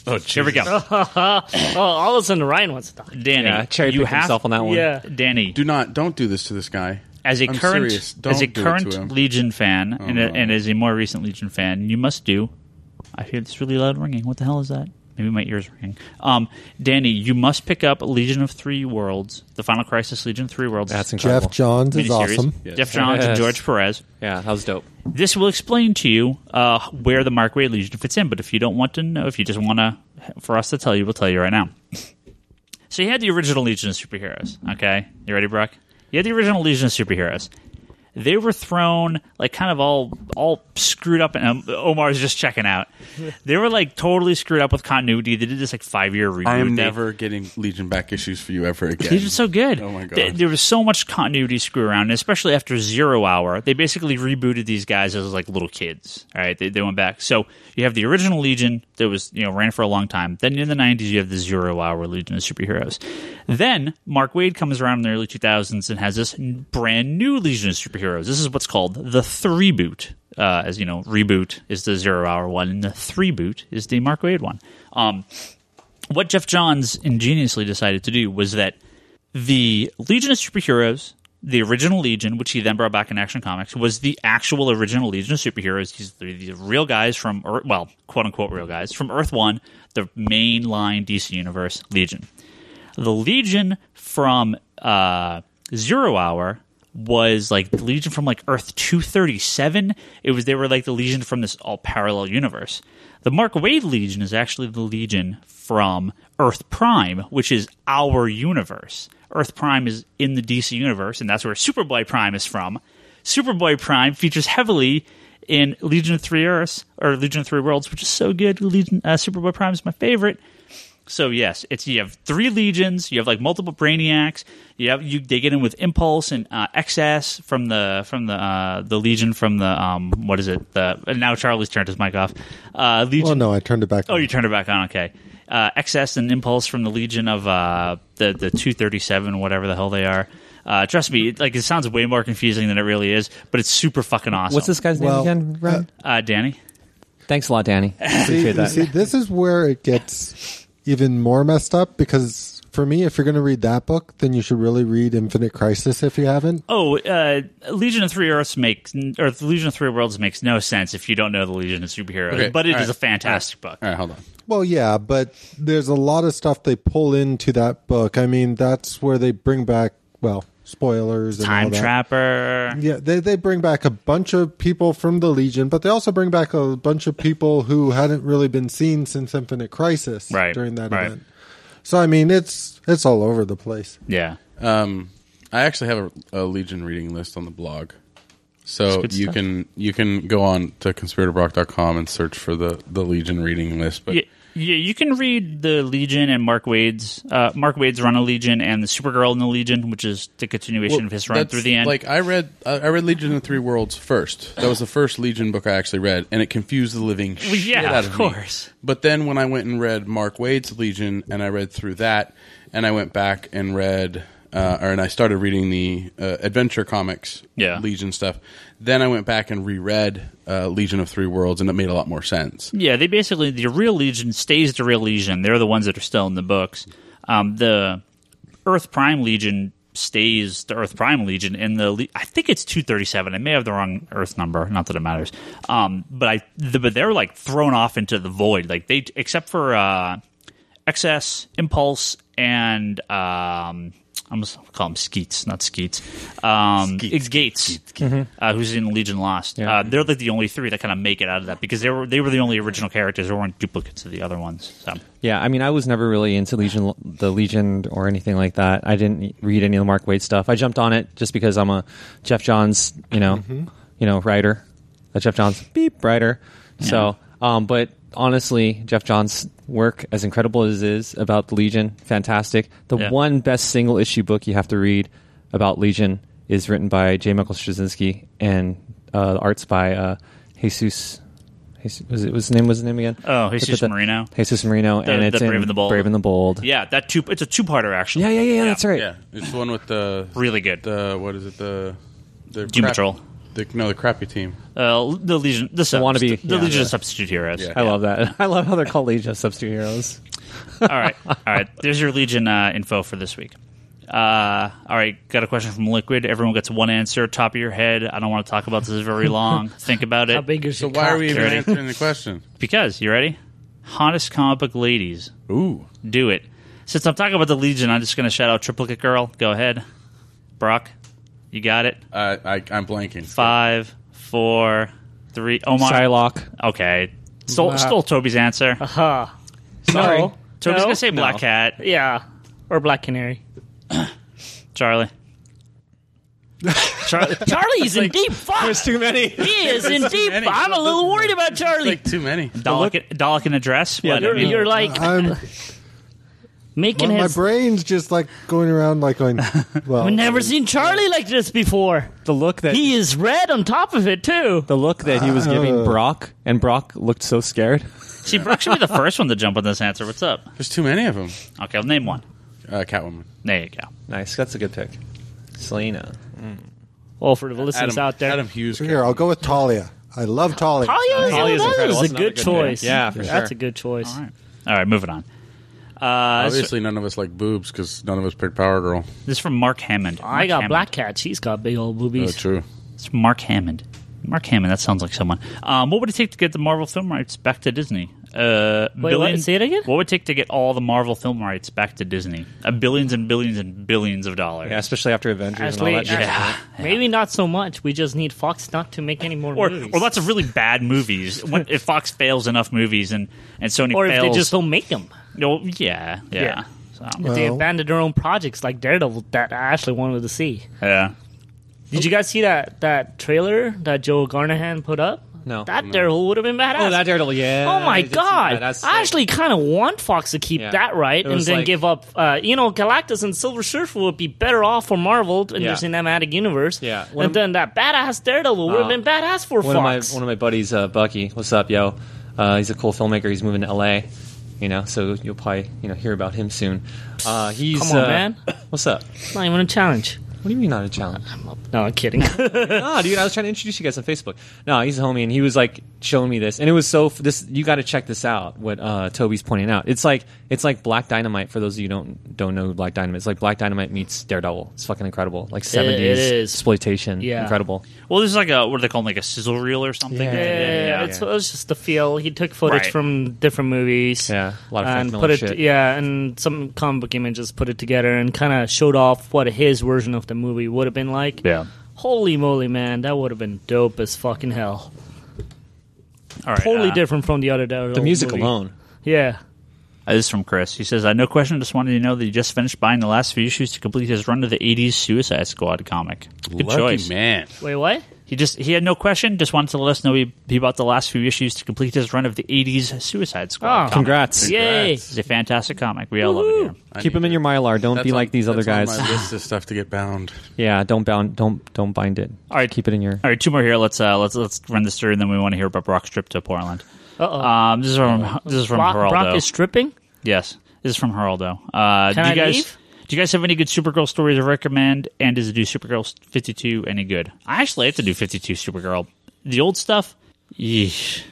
oh, here we go, oh, all of a sudden Ryan wants to talk. Danny. Yeah, cherry you picked have himself on that one. Yeah. Danny, Do not, don't do this to this guy. as a I'm current serious. Don't as a do it to him. current Legion fan and, a, oh. and as a more recent Legion fan, you must do. I hear this really loud ringing. What the hell is that? Maybe my ears ringing. Um, Danny, you must pick up Legion of Three Worlds, the Final Crisis Legion of Three Worlds. That's incredible. Geoff Johns is miniseries. awesome. Geoff Johns and George Perez. Yeah, that was dope. This will explain to you uh, where the Mark Waid Legion fits in. But if you don't want to know, if you just want to, for us to tell you, we'll tell you right now. So you had the original Legion of Superheroes. Okay, you ready, Brock? You had the original Legion of Superheroes. They were thrown like kind of all all screwed up, and um, Omar's just checking out. They were like totally screwed up with continuity. They did this like five year reboot. I am They- never getting Legion back issues for you ever again. they did so good. Oh my god! Th- There was so much continuity screw around, and especially after Zero Hour. They basically rebooted these guys as like little kids. All right, they, they went back. So you have the original Legion that was you know ran for a long time. Then in the '90s, you have the Zero Hour Legion of superheroes. Then Mark Waid comes around in the early 2000s and has this brand new Legion of superheroes. This is what's called the three boot. Uh, as you know, reboot is the Zero Hour one, and the three boot is the Mark Waid one. Um, what Geoff Johns ingeniously decided to do was that the Legion of Superheroes, the original Legion, which he then brought back in Action Comics, was the actual original Legion of Superheroes. These are the real guys from, Earth, well, quote unquote real guys from Earth One, the main line DC Universe Legion. The Legion from uh, Zero Hour was like the Legion from like Earth 237. It was they were like the Legion from this all parallel universe. The Mark Waid Legion is actually the Legion from Earth Prime, which is our universe. Earth Prime is in the DC universe, and that's where Superboy Prime is from. Superboy Prime features heavily in Legion of Three Earths or Legion of Three Worlds, which is so good. Legion uh, Superboy Prime is my favorite. So yes, it's you have three legions. You have like multiple brainiacs. You have you they get in with Impulse and uh, XS from the from the uh, the legion from the um what is it the and now Charlie's turned his mic off. Uh, legion. Well, no, I turned it back. On. Oh, on. you turned it back on. Okay. Uh, XS and Impulse from the Legion of uh, the the two thirty seven, whatever the hell they are. Uh, trust me, it, like it sounds way more confusing than it really is, but it's super fucking awesome. What's this guy's name Well, again? Ryan? Uh, Danny. Thanks a lot, Danny. See, Appreciate that. see, this is where it gets even more messed up because for me, if you're going to read that book, then you should really read Infinite Crisis if you haven't. Oh, uh, Legion of Three Earths makes, or Legion of Three Worlds makes no sense if you don't know the Legion of Superheroes. Okay, but it is all right, a fantastic book. All right, hold on. Well, yeah, but there's a lot of stuff they pull into that book. I mean, that's where they bring back, well, spoilers and all Time that. Trapper. Yeah, they they bring back a bunch of people from the Legion, but they also bring back a bunch of people who hadn't really been seen since Infinite Crisis Right, during that right. event. So I mean, it's it's all over the place. Yeah. Um, I actually have a, a Legion reading list on the blog, so you stuff. can you can go on to conspiratorrock.com and search for the the Legion reading list. But Yeah. Yeah, you can read the Legion and Mark Waid's uh, Mark Waid's run of Legion and the Supergirl in the Legion, which is the continuation of his run through the end. Like I read, I I read Legion of the Three Worlds first. That was the first Legion book I actually read, and it confused the living Well, shit yeah, out of of me. course. But then when I went and read Mark Waid's Legion, and I read through that, and I went back and read, uh, or and I started reading the uh, adventure comics, Yeah. Legion stuff. Then I went back and reread uh, Legion of Three Worlds, and it made a lot more sense. Yeah, they basically the real Legion stays the real Legion. They're the ones that are still in the books. Um, the Earth Prime Legion stays the Earth Prime Legion, and the Le- I think it's two thirty seven. I may have the wrong Earth number. Not that it matters. Um, but I the, but they're like thrown off into the void. Like they except for uh, XS impulse and um. I'm just gonna call him Skeets, not Skeets. Um, it's Gates, uh, who's in Legion Lost. Uh, they're like the only three that kind of make it out of that because they were they were the only original characters. There weren't duplicates of the other ones. So Yeah, I mean, I was never really into Legion, the Legion, or anything like that. I didn't read any of the Mark Waid stuff. I jumped on it just because I'm a Geoff Johns, you know, you know, writer, a Geoff Johns beep writer. So, um, but honestly, Geoff Johns' work, as incredible as it is about the Legion, fantastic. The Yeah. one best single issue book you have to read about Legion is written by J. Michael Straczynski and uh, the arts by uh, Jesus. Jesus was it was his name? Was his name again? Oh, Jesus The- the- Marino. Jesus Marino, The- and it's the Brave in and the Bold. Brave and the Bold. yeah, that two it's a two parter actually. Yeah, yeah, yeah, yeah. that's right. Yeah, it's the one with the really good. the what is it the the Doom crap- Patrol. The, no, the crappy team. Uh, the Legion, the, subs, wannabe, the yeah, Legion yeah. of Substitute Heroes. Yeah. I love that. I love how they're called Legion of Substitute Heroes. all right, all right. There's your Legion uh, info for this week. Uh, all right, got a question from Liquid. Everyone gets one answer, top of your head. I don't want to talk about this very long. Think about it. How it. big is So your why are we even answering the question? Because you ready? Hottest comic book ladies. Ooh, Do it. Since I'm talking about the Legion, I'm just going to shout out Triplicate Girl. Go ahead, Brock. You got it. I, I I'm blanking. Five, four, three. Oh my. Psylocke. Okay. Stole, Wow. stole Toby's answer. Huh. Sorry. No. Toby's no. gonna say Black Cat. Yeah. Or Black Canary. Charlie. Charlie. Charlie's in deep fuck. There's too many. He is in deep. many. I'm a little worried about It's Charlie. like too many. Dalek, Dalek in a dress. What, I you're, mean- you're like I'm making my, my brain's just like going around like going. Well, I've never seen Charlie like this before. The look that He is red on top of it too. the look that he was giving Uh. Brock, and Brock looked so scared. See, Brock should be the first one to jump on this answer. What's up? There's too many of them. Okay, I'll name one. Uh, Catwoman. There you go. Nice, that's a good pick. Selina. Well, for the listeners Adam, out there, Adam Hughes. Here, I'll go with Talia. I love Talia. Talia is, Talia's that incredible. is That's a another good good choice. Yeah, for that's sure. a good choice. All right. All right, moving on. Uh, Obviously, none of us like boobs because none of us picked Power Girl. this is from Mark Hammond. I Mark got Hammond. Black Cat. She's got big old Oh, boobies. true. It's from Mark Hammond. Mark Hammond. That sounds like someone. Um, what would it take to get the Marvel film rights back to Disney? Uh, Wait, what? Say it again? What would it take to get all the Marvel film rights back to Disney? Uh, billions and billions and billions of dollars. Yeah, especially after Avengers and all Actually, that shit. Yeah. Maybe not so much. We just need Fox not to make any more Or, movies. or lots of really bad movies. When, if Fox fails enough movies and, and Sony Or if fails, they just don't make them. No, yeah, yeah, Yeah. So, If they abandoned their own projects like Daredevil that I actually wanted to see. yeah. Did you guys see that that trailer that Joe Carnahan put up? No. That Daredevil would have been badass. Oh, that Daredevil, yeah. Oh my I did see god! that. That's I actually kind of want Fox to keep Yeah. that right and then like- give up. Uh, you know, Galactus and Silver Surfer would be better off for Marvel in Yeah. their cinematic universe. Yeah. One and of- then that badass Daredevil would have Uh, been badass for one of my Fox. one of my buddies, uh, Bucky. What's up, yo? Uh, he's a cool filmmaker. He's moving to L.A. You know, so you'll probably you know hear about him soon. Uh, he's Come on, uh, man. What's up? it's not even a challenge. What do you mean not a challenge? No, I'm kidding. no, dude, I was trying to introduce you guys on Facebook. No, he's a homie, and he was like showing me this, and it was so. This you got to check this out. What uh, Toby's pointing out, it's like it's like Black Dynamite. For those of you who don't don't know Black Dynamite, it's like Black Dynamite meets Daredevil. It's fucking incredible, like seventies is. exploitation. Yeah. incredible. Well, this is like a what do they call them, like a sizzle reel or something? Yeah. Yeah, it's, it was just the feel. He took footage Right. from different movies. Yeah, a lot of Frank and Miller put it, shit. yeah, and some comic book images put it together and kind of showed off what his version of the movie would have been like. Yeah. Holy moly, man, that would have been dope as fucking hell. All right. Totally uh, different from the other Daredevil The music movie. alone. Yeah. Uh, This is from Chris. He says, "I no question. Just wanted to know that he just finished buying the last few issues to complete his run to the '80s Suicide Squad comic. Good Lucky choice. man. Wait, what? He just he had no question. Just wanted to let us know he, he bought the last few issues to complete his run of the '80s Suicide Squad. Oh, comic. Congrats. Yay! It's a fantastic comic. We all love it here. I Keep need them in to- your mylar. Don't That's be on- like these other that's guys. On my list of stuff to get bound. Yeah, don't bound. Don't don't bind it. All right. keep it in your. All right, two more here. Let's uh, let's let's run this through, and then we want to hear about Brock's trip to Portland. Uh oh. Um, this is from this is from Brock, Geraldo. Brock is stripping. Yes, this is from Geraldo. Uh, Can do you I guys leave? do you guys have any good Supergirl stories to recommend? And does it do Supergirl fifty two any good? I actually have to do fifty two Supergirl. The old stuff, yeesh.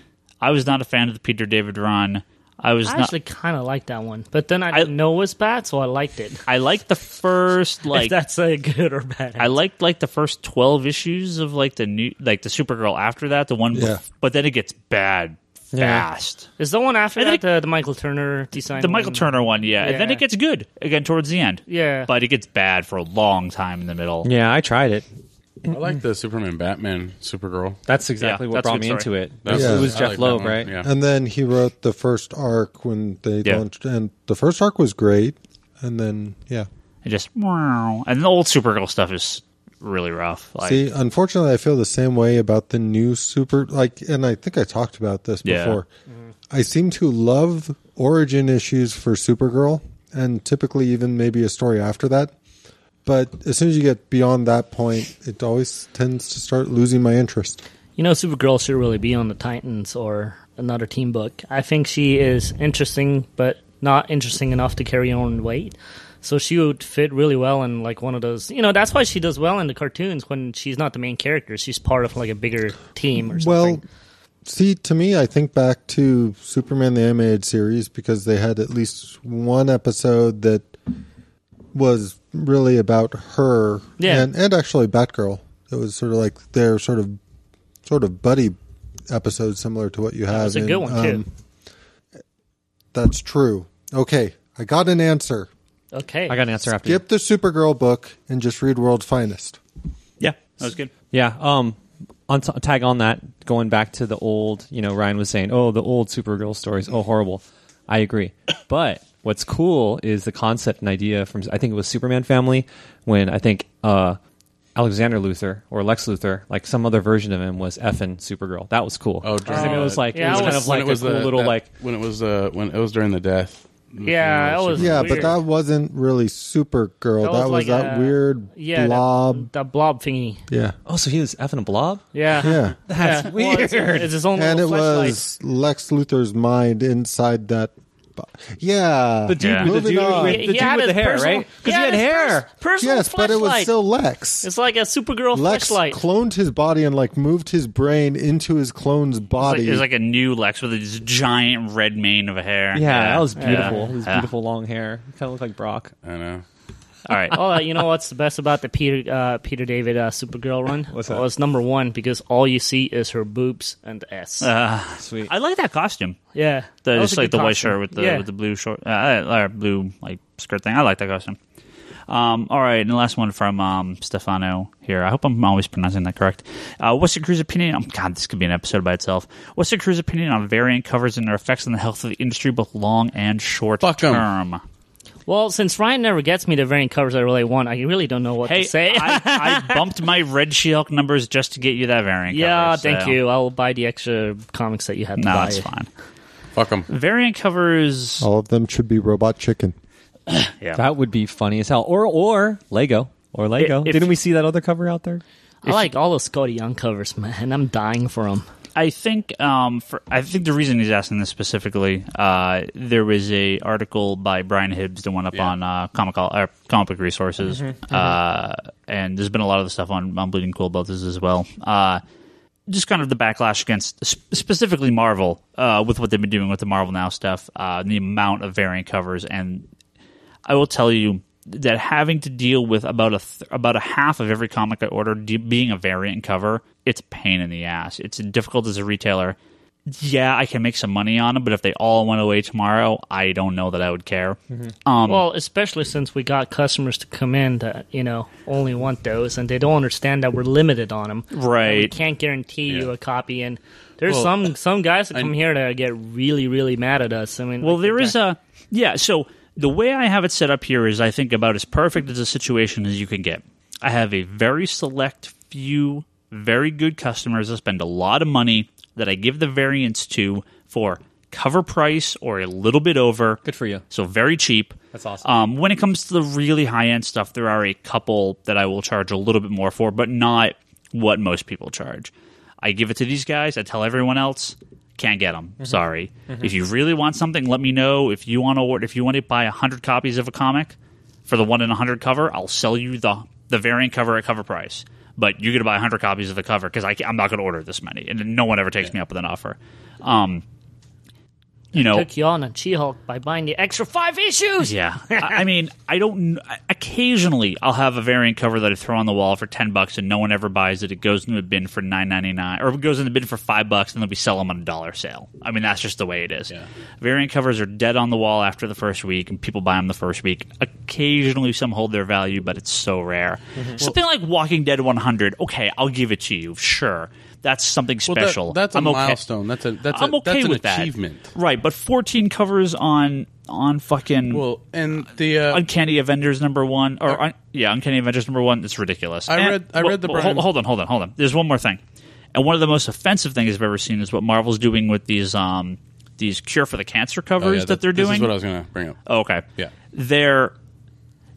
I was not a fan of the Peter David run. I was I not. actually kind of liked that one, but then I, I- didn't know it was bad, so I liked it. I liked the first if like that's a good or bad. I liked like the first twelve issues of like the new like the Supergirl after that the one, bef- Yeah. but then it gets bad Yeah. Fast. Is the one after that then the, the Michael Turner design? The Michael one? Turner one, yeah. and then it gets good again towards the end. Yeah. but it gets bad for a long time in the middle. Yeah, I tried it. I like the Superman Batman Supergirl. That's exactly Yeah, what that's brought me story. into it. That's- Yeah. It was Jeph like Loeb, right? Yeah. And then he wrote the first arc when they Yeah. launched, and the first arc was great. And then, yeah. It just wow. And the old Supergirl stuff is really rough. Like, See, unfortunately, I feel the same way about the new super. Like, and I think I talked about this Yeah. before. Mm-hmm. I seem to love origin issues for Supergirl, and typically even maybe a story after that. But as soon as you get beyond that point, it always tends to start losing my interest. You know, Supergirl should really be on the Titans or another team book. I think she is interesting, but not interesting enough to carry on own weight. So she would fit really well in like one of those. You know, that's why she does well in the cartoons when she's not the main character. She's part of like a bigger team or something. Well, see, to me, I think back to Superman the animated series because they had at least one episode that was really about her, Yeah. and and actually Batgirl. It was sort of like their sort of sort of buddy episode, similar to what you have. was a in, good one, too. um, That's true. Okay, I got an answer. Okay, I got an answer after. you. Skip the Supergirl book and just read World's Finest. Yeah, that was good. Yeah. Um, on t- tag on that, going back to the old, you know, Ryan was saying, oh, the old Supergirl stories, oh, horrible. I agree. But what's cool is the concept and idea from, I think it was Superman Family, when I think uh, Alexander Luther or Lex Luthor, like some other version of him, was effing Supergirl. That was cool. Oh, I think it was like Yeah, it was I kind was- of like when was a cool the- little that- like when it was uh, when it was during the death. Yeah, that was- Yeah, Weird. but that wasn't really Supergirl. That That, was was, like that a- weird yeah, blob. that, that blob thingy. yeah, oh, so he was effing a blob. Yeah, yeah. That's Yeah. Well, it's, it's his own and it little fleshlight. was Lex Luthor's mind inside that. Bo- Yeah, The dude, Yeah. with the dude, on. with, the dude had with the hair, personal- right? Because he had hair. pers- personal yes, but it was still Lex. It's like a Supergirl Lex flashlight. cloned his body and like moved his brain into his clone's It's like, body. it was like a new Lex with this giant red mane of hair. Yeah, that was Yeah. beautiful. His Yeah. beautiful long hair. Kind of looked like Brock. I know. All right. Oh, uh, you know what's the best about the Peter uh, Peter David uh, Supergirl run? What's that? Well, it's number one because all you see is her boobs and S. Uh, Sweet. I like that costume. yeah, The, that was just a like good the white costume. shirt with the yeah. with the blue short, uh, or blue like skirt thing. I like that costume. Um, all right, and the last one from um, Stefano here. I hope I'm always pronouncing that correct. Uh, what's your crew's opinion? Oh, God, this could be an episode by itself. What's your crew's opinion on variant covers and their effects on the health of the industry, both long and short Fuck 'em. Term? Well, since Ryan never gets me the variant covers I really want, I really don't know what Hey, to say. I, I bumped my Red She-Hulk numbers just to get you that variant. yeah, cover, thank so- you. I'll buy the extra comics that you had to No, buy. that's fine. Fuck them. Variant covers. All of them should be Robot Chicken. yeah, That would be funny as hell. Or or Lego. Or Lego. If- Didn't we see that other cover out there? I like all those Skottie Young covers, man. I'm dying for them. I think um, for I think the reason he's asking this specifically, uh, there was a article by Brian Hibbs that went up Yeah. on uh, comic uh, comic book resources, Mm-hmm. Uh, and there's been a lot of the stuff on, on Bleeding Cool about this as well. Uh, just kind of the backlash against sp- specifically Marvel uh, with what they've been doing with the Marvel Now stuff, uh, the amount of variant covers, and I will tell you that having to deal with about a th- about a half of every comic I order de- being a variant cover, it's a pain in the ass. It's difficult as a retailer. Yeah, I can make some money on them, but if they all went away tomorrow, I don't know that I would care. Um, Well, especially since we got customers to come in that you know only want those, and they don't understand that we're limited on them. Right. We can't guarantee you a copy, and there's Well, some some guys that I- come here that get really really mad at us. I mean, Well, like there the is guy- a yeah. So the way I have it set up here is, I think about as perfect as a situation as you can get. I have a very select few very good customers that spend a lot of money that I give the variants to for cover price or a little bit over. Good for you. So very cheap. That's awesome. Um, when it comes to the really high end stuff, there are a couple that I will charge a little bit more for, but not what most people charge. I give it to these guys. I tell everyone else, can't get them. Sorry. If you really want something, let me know. If you want to order, if you want to buy hundred copies of a comic for the one in a hundred cover, I'll sell you the the variant cover at cover price. But you're going to buy hundred copies of the cover because I'm not going to order this many, and no one ever takes me up with an offer. Um, you know, Took you on a She-Hulk by buying the extra five issues. yeah, I, I mean, I don't. Occasionally, I'll have a variant cover that I throw on the wall for ten bucks, and no one ever buys it. It goes into a bin for nine ninety nine, or it goes in the bin for five bucks, and then we sell them on a dollar sale. I mean, that's just the way it is. Variant covers are dead on the wall after the first week, and people buy them the first week. Occasionally, some hold their value, but it's so rare. Mm-hmm. Something like Walking Dead one hundred. Okay, I'll give it to you. Sure. That's something Well, that- special. that's a I'm okay. milestone. That's a that's I'm a, okay that's an with that. achievement. right? But 14 covers on on fucking Well, and the uh, Uncanny Avengers number one, or un, yeah, Uncanny Avengers number one. It's ridiculous. I And- read- I well, read the well, hold, hold on, hold on, hold on. There's one more thing, and one of the most offensive things I've ever seen is what Marvel's doing with these um these cure for the cancer oh, covers yeah, that they're this doing. is what I was going to bring up. Oh, okay. Yeah. They're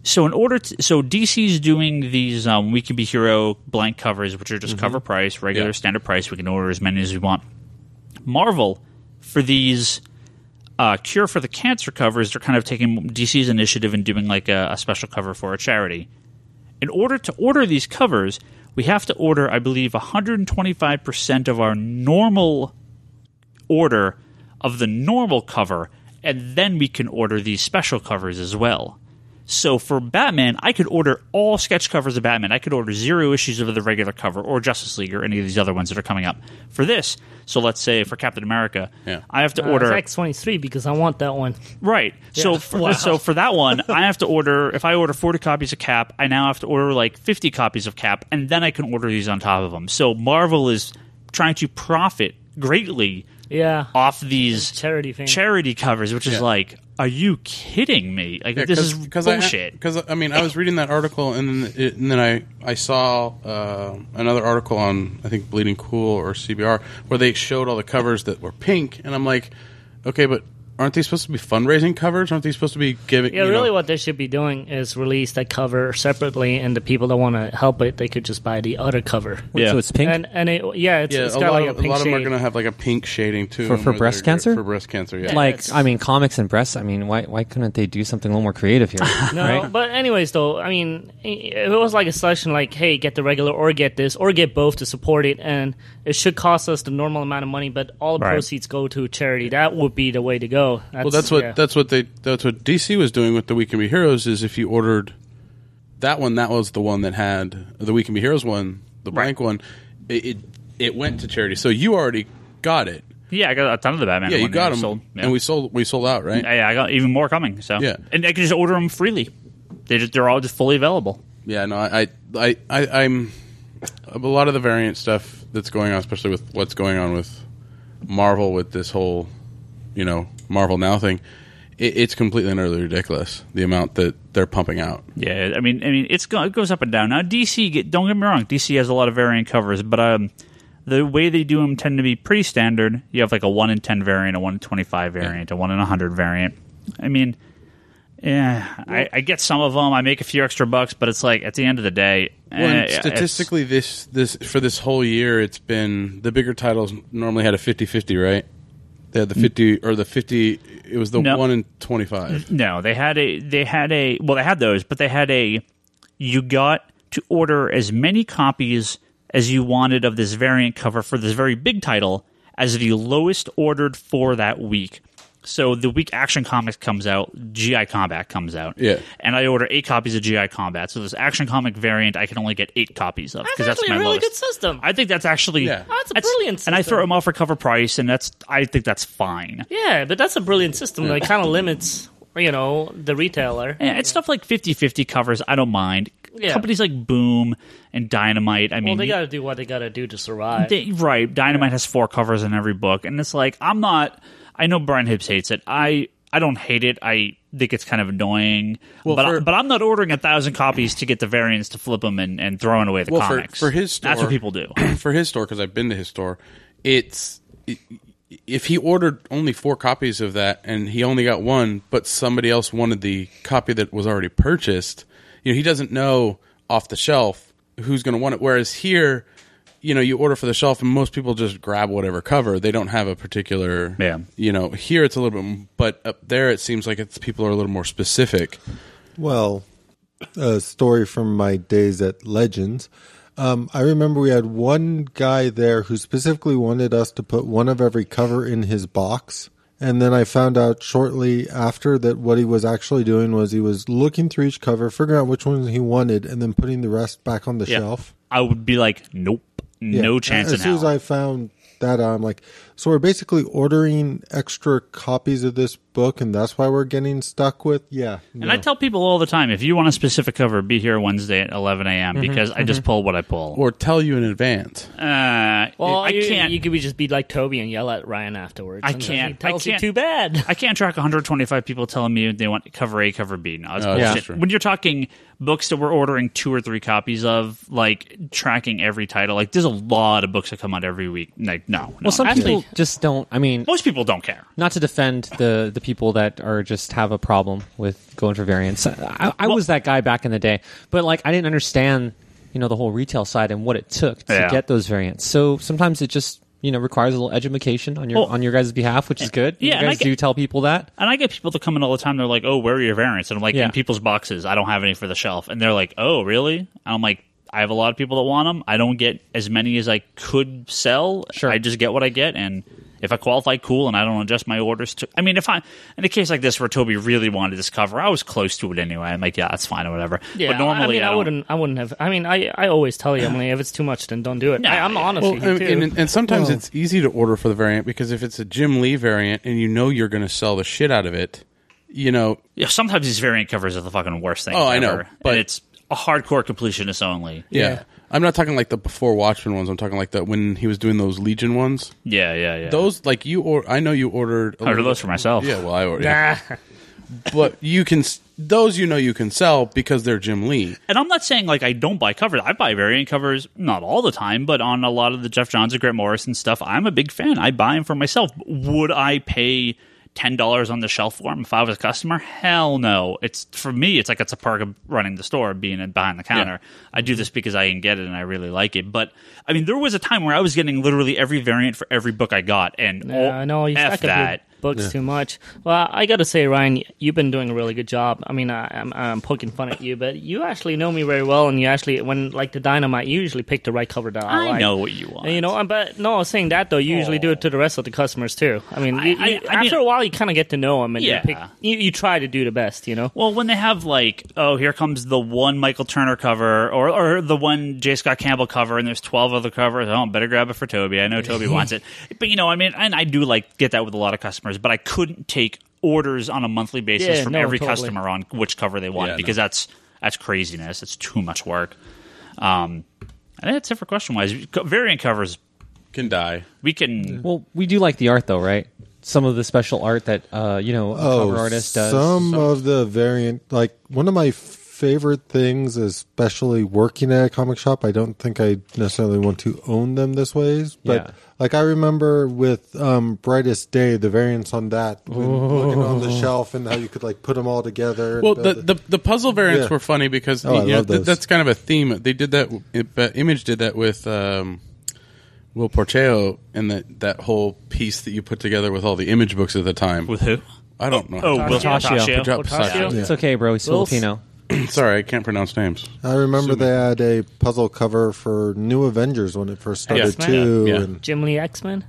so in order to so DC's doing these um, We Can Be Hero blank covers, which are just cover price, regular Yeah. standard price. We can order as many as we want. Marvel for these uh, Cure for the Cancer covers, they're kind of taking DC's initiative and doing like a, a special cover for a charity. In order to order these covers, we have to order, I believe, 125% of our normal order of the normal cover, and then we can order these special covers as well. So for Batman, I could order all sketch covers of Batman. I could order zero issues of the regular cover or Justice League or any of these other ones that are coming up. For this, so let's say for Captain America, Yeah. I have to Uh, order X twenty three because I want that one. Right. So for, Wow. so for that one, I have to order. If I order forty copies of Cap, I now have to order like fifty copies of Cap, and then I can order these on top of them. So Marvel is trying to profit greatly Yeah, off these charity thing. charity covers, which is like, are you kidding me? Like this is bullshit. Because I, mean, I was reading that article, and then it, and then I I saw uh, another article on I think Bleeding Cool or CBR where they showed all the covers that were pink, and I'm like, okay, but aren't they supposed to be fundraising covers? Aren't they supposed to be giving? Yeah, you really, know- what they should be doing is release that cover separately, and the people that want to help it, they could just buy the other cover. Yeah. So it's pink. And and it, yeah, it's, Yeah, it's a got lot, like of, a pink lot of them are going to have like a pink shading too For- for breast cancer? For breast cancer, yeah. like I mean, comics and breasts. I mean, why why couldn't they do something a little more creative here? No, right? but anyways, though, I mean, if it was like a selection, like, hey, get the regular or get this or get both to support it, and it should cost us the normal amount of money, but all the Right. proceeds go to charity. That would be the way to go. That's, Well, that's what yeah. that's what they that's what DC was doing with the We Can Be Heroes. Is if you ordered that one, that was the one that had the We Can Be Heroes one, the blank one. It, it it went to charity, so you already got it. Yeah, I got a ton of the Batman. Yeah, you one got that them, sold. Yeah. and we sold we sold out, right? yeah, I got even more coming. So Yeah. and I can just order them freely. They just, they're all just fully available. Yeah, no, I, I, I, I'm a lot of the variant stuff that's going on, especially with what's going on with Marvel with this whole, you know, Marvel Now thing. It, it's completely and utterly ridiculous the amount that they're pumping out. Yeah, I mean, I mean, it's go, it goes up and down. Now DC, get, don't get me wrong, DC has a lot of variant covers, but um, the way they do them tend to be pretty standard. You have like a one in ten variant, a one in twenty five variant, a one in hundred variant. I mean, yeah, I, I get some of them. I make a few extra bucks, but it's like at the end of the day, Well, eh, statistically, this this for this whole year, it's been the bigger titles normally had a 50-50, right? They had the fifty or the fifty. It was the No. one in twenty five. No, they had a they had a well they had those, but they had a you got to order as many copies as you wanted of this variant cover for this very big title as the lowest ordered for that week. So the week Action Comics comes out, GI Combat comes out. Yeah. And I order eight copies of GI Combat. So this Action Comic variant I can only get eight copies of That's because that's, actually my a really lowest. good system. I think that's actually Yeah. Oh, that's a brilliant And I throw them off for cover price and that's I think that's fine. yeah, but that's a brilliant system that kind of limits, you know, the retailer. Yeah, it's stuff like 50-50 covers. I don't mind. Yeah. Companies like Boom and Dynamite. I Well, mean, they got to do what they got to do to survive. they- right. Dynamite has four covers in every book, and it's like I'm not. I know Brian Hibbs hates it. I I don't hate it. I think it's kind of annoying. Well, but I, but I'm not ordering a thousand copies to get the variants to flip them and, and throwing away the Well, for- comics. for his store, that's what people do. for his store because I've been to his store. It's i if he ordered only four copies of that and he only got one, but somebody else wanted the copy that was already purchased. You know, he doesn't know off the shelf who's going to want it. Whereas here, you know, you order for the shelf and most people just grab whatever cover. They don't have a particular. Yeah. You know, here it's a little bit, but up there it seems like it's people are a little more specific. Well, a story from my days at Legends. Um, I remember we had one guy there who specifically wanted us to put one of every cover in his box. And then I found out shortly after that what he was actually doing was he was looking through each cover, figuring out which ones he wanted, and then putting the rest back on the Yeah. shelf. I would be like, nope, Yeah. No chance As soon as. I found that, I'm like, so we're basically ordering extra copies of this book, and that's why we're getting stuck with. Yeah, And I tell people all the time, if you want a specific cover, be here Wednesday at 11 a.m. Mm-hmm, because I just pull what I pull. Or tell you in advance. uh, Well, I you, can't. You could just be like Toby and yell at Ryan afterwards. I can't- He tells I can't- you too bad. I can't track 125 people telling me they want cover A, cover B. No, it's bullshit. true. When you're talking books that we're ordering two or three copies of, like tracking every title, like there's a lot of books that come out every week. Like, no, no. Well, some actually, people just don't. I mean, most people don't care. not to defend the the people that are just have a problem with going for variants. I, I was that guy back in the day, but like I didn't understand, you know, the whole retail side and what it took to Yeah. get those variants. So sometimes it just you know requires a little education on your Well, on your guys' behalf, which is good. yeah, you guys get- do tell people that. And I get people that come in all the time. They're like, "Oh, where are your variants?" And I'm like, Yeah. "In people's boxes. I don't have any for the shelf." And they're like, "Oh, really?" And I'm like, "I have a lot of people that want them. I don't get as many as I could sell. Sure. I just get what I get, and if I qualify, cool. And I don't adjust my orders to. I mean, if I in a case like this where Toby really wanted this cover, I was close to it anyway. I'm like, yeah, that's fine or whatever. Yeah, but normally, I, mean, I, don't- wouldn't. I wouldn't have. I mean, I, I always tell you, I mean, if it's too much, then don't do it. No, I, I'm yeah. honest Well, with you and, too. and, and sometimes Well- it's easy to order for the variant because if it's a Jim Lee variant and you know you're going to sell the shit out of it, you know, Yeah, sometimes these variant covers are the fucking worst thing. Oh, I know, but- and it's a hardcore completionist only. yeah. I'm not talking like the before Watchmen ones. I'm talking like the when he was doing those Legion ones. Yeah, yeah, yeah. Those like you or I know you ordered. a I ordered those for myself. Yeah, well I ordered. Nah. But you can those you know you can sell because they're Jim Lee. And I'm not saying like I don't buy covers. I buy variant covers not all the time, but on a lot of the Geoff Johns and Grant Morrison stuff, I'm a big fan. I buy them for myself. Would I pay ten dollars on the shelf for them if I was a customer? Hell no. It's for me. It's like it's a perk of running the store, being behind the counter. I do this because I can get it and I really like it. But I mean, there was a time where I was getting literally every variant for every book I got, and Yeah, I know you f that. Your books too much. Well, I got to say, Ryan, you've been doing a really good job. I mean, I, I'm, I'm poking fun at you, but you actually know me very well, and you actually, when like the dynamite, you usually pick the right cover that I, I like. know what you want. And, You know, but no, I was saying that though. You usually do it to the rest of the customers too. I mean, I- you, I- you- I mean- after a while, you kind of get to know them, and Yeah. you, pick, you you try to do the best. You know. Well, when they have like, oh, here comes the one Michael Turner cover, or or the one J. Scott Campbell cover, and there's twelve other covers. Oh, better grab it for Toby. I know Toby wants it, but you know, I mean, and I do like get that with a lot of customers, but I couldn't take orders on a monthly basis Yeah, from no, every totally. customer on which cover they want Yeah, because that's that's craziness. It's too much work. Um, and that's it for question wise. Variant covers Can die. we can. Well, we do like the art though, right? Some of the special art that uh, you know a cover artist does. Oh, Some of the variant, like one of my favorite things, especially working at a comic shop. I don't think I necessarily want to own them this ways, but Yeah. Like I remember with um, Brightest Day, the variants on that, when looking on the shelf and how you could like put them all together. Well, the, the the puzzle variants Yeah. were funny because Oh, you know, th- that's kind of a theme. They did that. It, but Image did that with um, Whilce Portacio and that that whole piece that you put together with all the Image books at the time. With who? I don't know. Oh, Will Tascio. Tascio. Good job, Tascio? Tascio. It's okay, bro. He's Filipino. Sorry, I can't pronounce names. I remember they had a puzzle cover for New Avengers when it first started X-Men? too. Yeah, yeah. And Jim Lee X Men.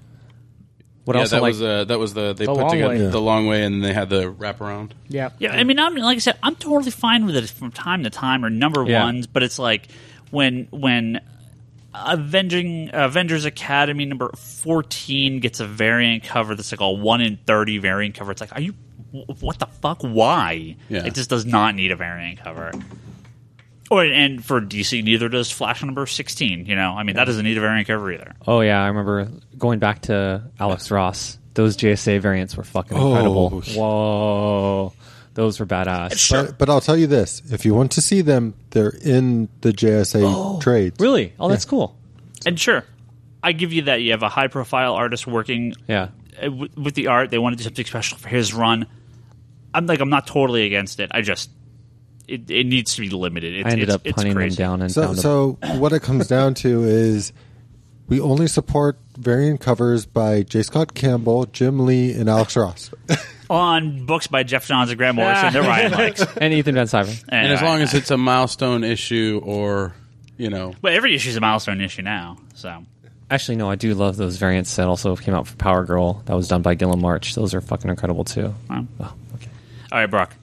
What yeah, else? that like, was uh, that was the they The put long together way. the long way, and they had the wraparound. Yeah. Yeah, I mean, I'm like I said, I'm totally fine with it from time to time or number Yeah. ones, but it's like when when Avenging Avengers Academy number 14 gets a variant cover that's like a one in 30 variant cover. It's like, are you wh- what the fuck? Why? Yeah. It just does not need a variant cover. Or and for DC, neither does Flash number 16. You know, I mean, that doesn't need a variant cover either. Oh yeah, I remember going back to Alex Ross Those JSA variants were fucking Oh, incredible. Whoa, those were badass. But, but I'll tell you this: if you want to see them, they're in the JSA trades. Really? Oh, that's cool. And sure, I give you that. You have a high profile artist working Yeah. uh, w- with the art. They want to do something special for his run. I'm like, I'm not totally against it. I just, it, it needs to be limited. It's, I ended it's, up it's hunting them down and So, found them. so what it comes down to is we only support variant covers by J. Scott Campbell, Jim Lee, and Alex Ross. on books by Geoff Johns and Grant Morrison. They're Ryan likes. and Ethan Van Sciver. And as long as it's a milestone issue or, you know, but every issue is a milestone issue now. So Actually, no, I do love those variants that also came out for Power Girl. That was done by Guillem March. Those are fucking incredible too. um, Oh, okay. All right, Brock.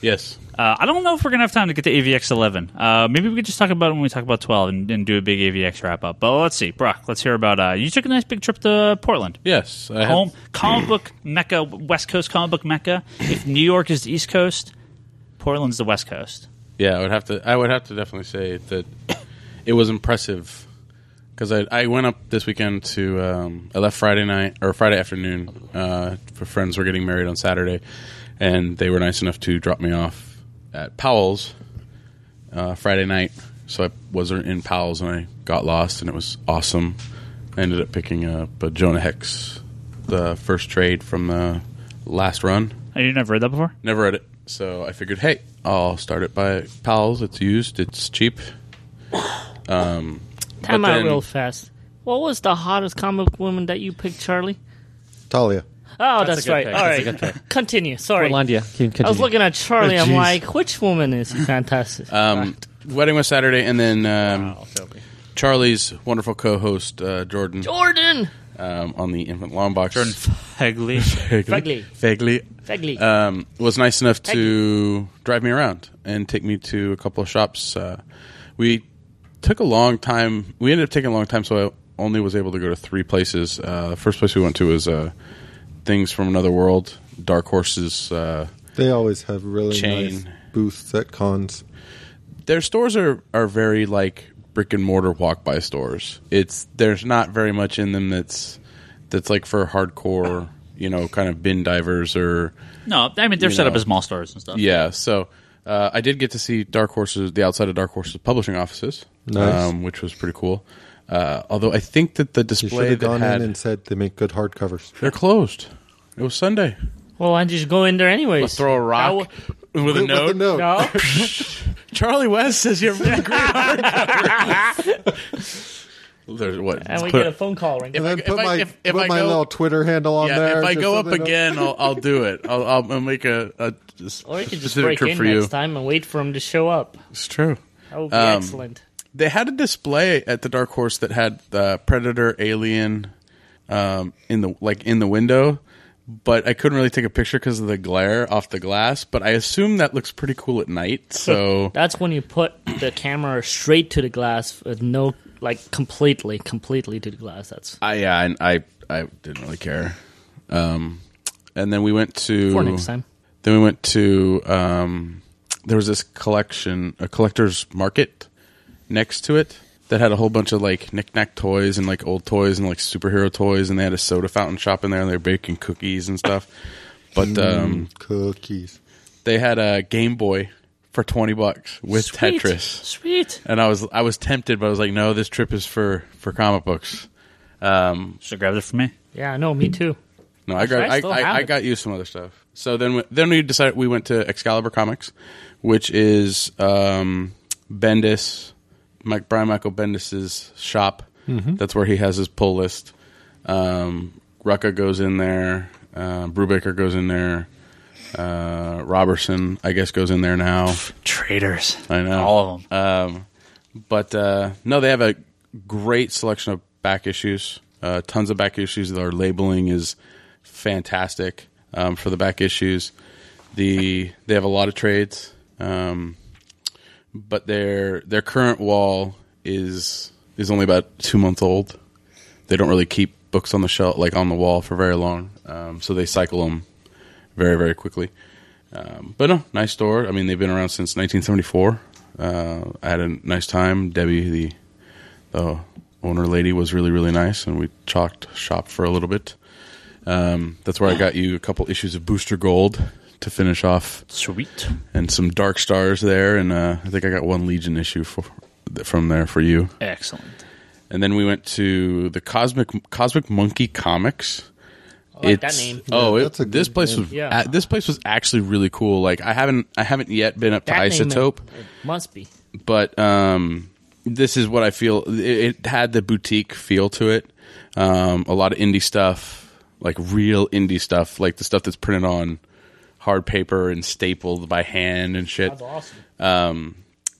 yes. Uh, I don't know if we're gonna have time to get to AVX 11. Uh, maybe we could just talk about it when we talk about 12 and, and do a big AVX wrap up. But let's see, Brock. Let's hear about. Uh, you took a nice big trip to Portland. Yes. I have- Home comic book mecca, West Coast comic book mecca. If New York is the East Coast, Portland's the West Coast. Yeah, I would have to. I would have to definitely say that it was impressive because I I went up this weekend to. Um, I left Friday night or Friday afternoon. Uh, for friends were getting married on Saturday, and they were nice enough to drop me off at Powell's uh, Friday night. So I was in Powell's and I got lost, and it was awesome. I ended up picking up a Jonah Hex, the first trade from the last run. Oh, you never read that before? Never read it, so I figured, hey, I'll start it by Powell's. It's used, it's cheap. Um, Time out then- real fast. What was the hottest comic woman that you picked, Charlie? Talia. Oh, That's that's, a good right. pick. All That's a right, good pick. continue. Sorry, Portlandia. Can- I was looking at Charlie. Oh, I'm like, which woman is fantastic? Um, wedding was Saturday, and then um, Charlie's wonderful co-host uh, Jordan Jordan um, on the Infinite Long Box. Jordan Fegley. Fegley. Vaguely. Fegley. um, was nice enough to drive me around and take me to a couple of shops. Uh, we took a long time. We ended up taking a long time, so I only was able to go to three places. Uh, the first place we went to was uh, Things from Another World, Dark Horses. Uh, They always have really Chain. nice booths at cons. their stores are, are very like brick and mortar walk by stores. It's there's not very much in them that's that's like for hardcore, you know, kind of bin divers or No, I mean they're You set up as mall stores and stuff. Yeah, so uh, I did get to see Dark Horses, the outside of Dark Horses publishing offices, Nice. um, which was pretty cool. Uh, although I think that the You display should have gone had in and said they make good hardcovers. they're closed. It was Sunday. well, why did you just go in there anyways? Let's throw a rock with a With a note. note. No, Charlie West says you're really great hardcover. There's what? and we put- get a phone call ring. And then I- put if I- my, if- if put my go- little Twitter handle on yeah, there. if I go up again, I'll, I'll do it. I'll, I'll, I'll make a, a just Or you could just break in for next you. time and wait for him to show up. It's true. That would be Um, excellent. They had a display at the Dark Horse that had the Predator Alien um, in the like in the window, but I couldn't really take a picture because of the glare off the glass. But I assume that looks pretty cool at night. So That's when you put the camera straight to the glass with no, like, completely, completely to the glass. That's I yeah, I I, I didn't really care. Um, and then we went to for next time. Then we went to um, there was this collection, a collector's market next to it that had a whole bunch of like knickknack toys and like old toys and like superhero toys, and they had a soda fountain shop in there, and they were baking cookies and stuff. But um, Cookies. they had a Game Boy for twenty bucks with Sweet. Tetris, Sweet. and I was I was tempted, but I was like, no, this trip is for for comic books. Um, Should have grabbed it for me. Yeah, no, me too. No, I got I I, I, I got you some other stuff. So then we, then we decided we went to Excalibur Comics, which is um, Bendis, Mike Brian Michael Bendis's shop. That's where he has his pull list. Um, Rucka goes in there. Uh, Brubaker goes in there. Uh, Robertson, I guess, goes in there now. Traders. I know All of them. um, but uh, no, they have a great selection of back issues. Uh, tons of back issues. Their labeling is fantastic um, for the back issues. The they have a lot of trades, um, but their their current wall is is only about two months old. They don't really keep books on the shelf like on the wall for very long, um, so they cycle them very very quickly. Um, but no, nice store. I mean, they've been around since 1974. Uh, I had a nice time. Debbie, the the owner lady, was really really nice, and we chalked shop for a little bit. Um, that's where I got you a couple issues of Booster Gold to finish off, Sweet. and some Dark Stars there, and uh, I think I got one Legion issue for, from there for you. Excellent. And then we went to the Cosmic Cosmic Monkey Comics. I like that name. Oh, Yeah, it, that's this place name. was Yeah. uh, this place was actually really cool. Like I haven't I haven't yet been up to That name, Isotope, it must be. but um, this is what I feel. It, it had the boutique feel to it. Um, a lot of indie stuff, like real indie stuff, like the stuff that's printed on hard paper and stapled by hand and shit. That's awesome. Um,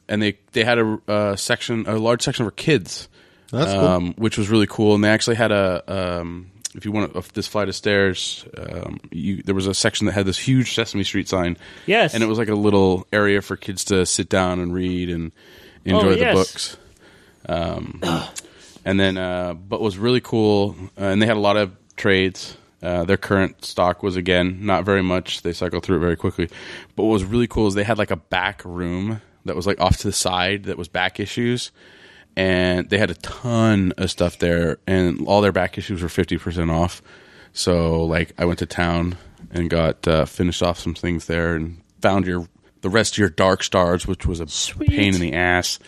and they they had a, a section, a large section for kids That's cool. um, which was really cool. And they actually had a um, if you want up this flight of stairs, um, you, there was a section that had this huge Sesame Street sign. Yes. and it was like a little area for kids to sit down and read and enjoy Oh, the yes. books. Um, and then, uh, but was really cool, uh, and they had a lot of trades. Uh, their current stock was again not very much. They cycled through it very quickly. But what was really cool is they had like a back room that was like off to the side that was back issues, and they had a ton of stuff there, and all their back issues were fifty percent off. So like I went to town and got uh, finished off some things there, and found your the rest of your Dark Stars, which was a Sweet. pain in the ass.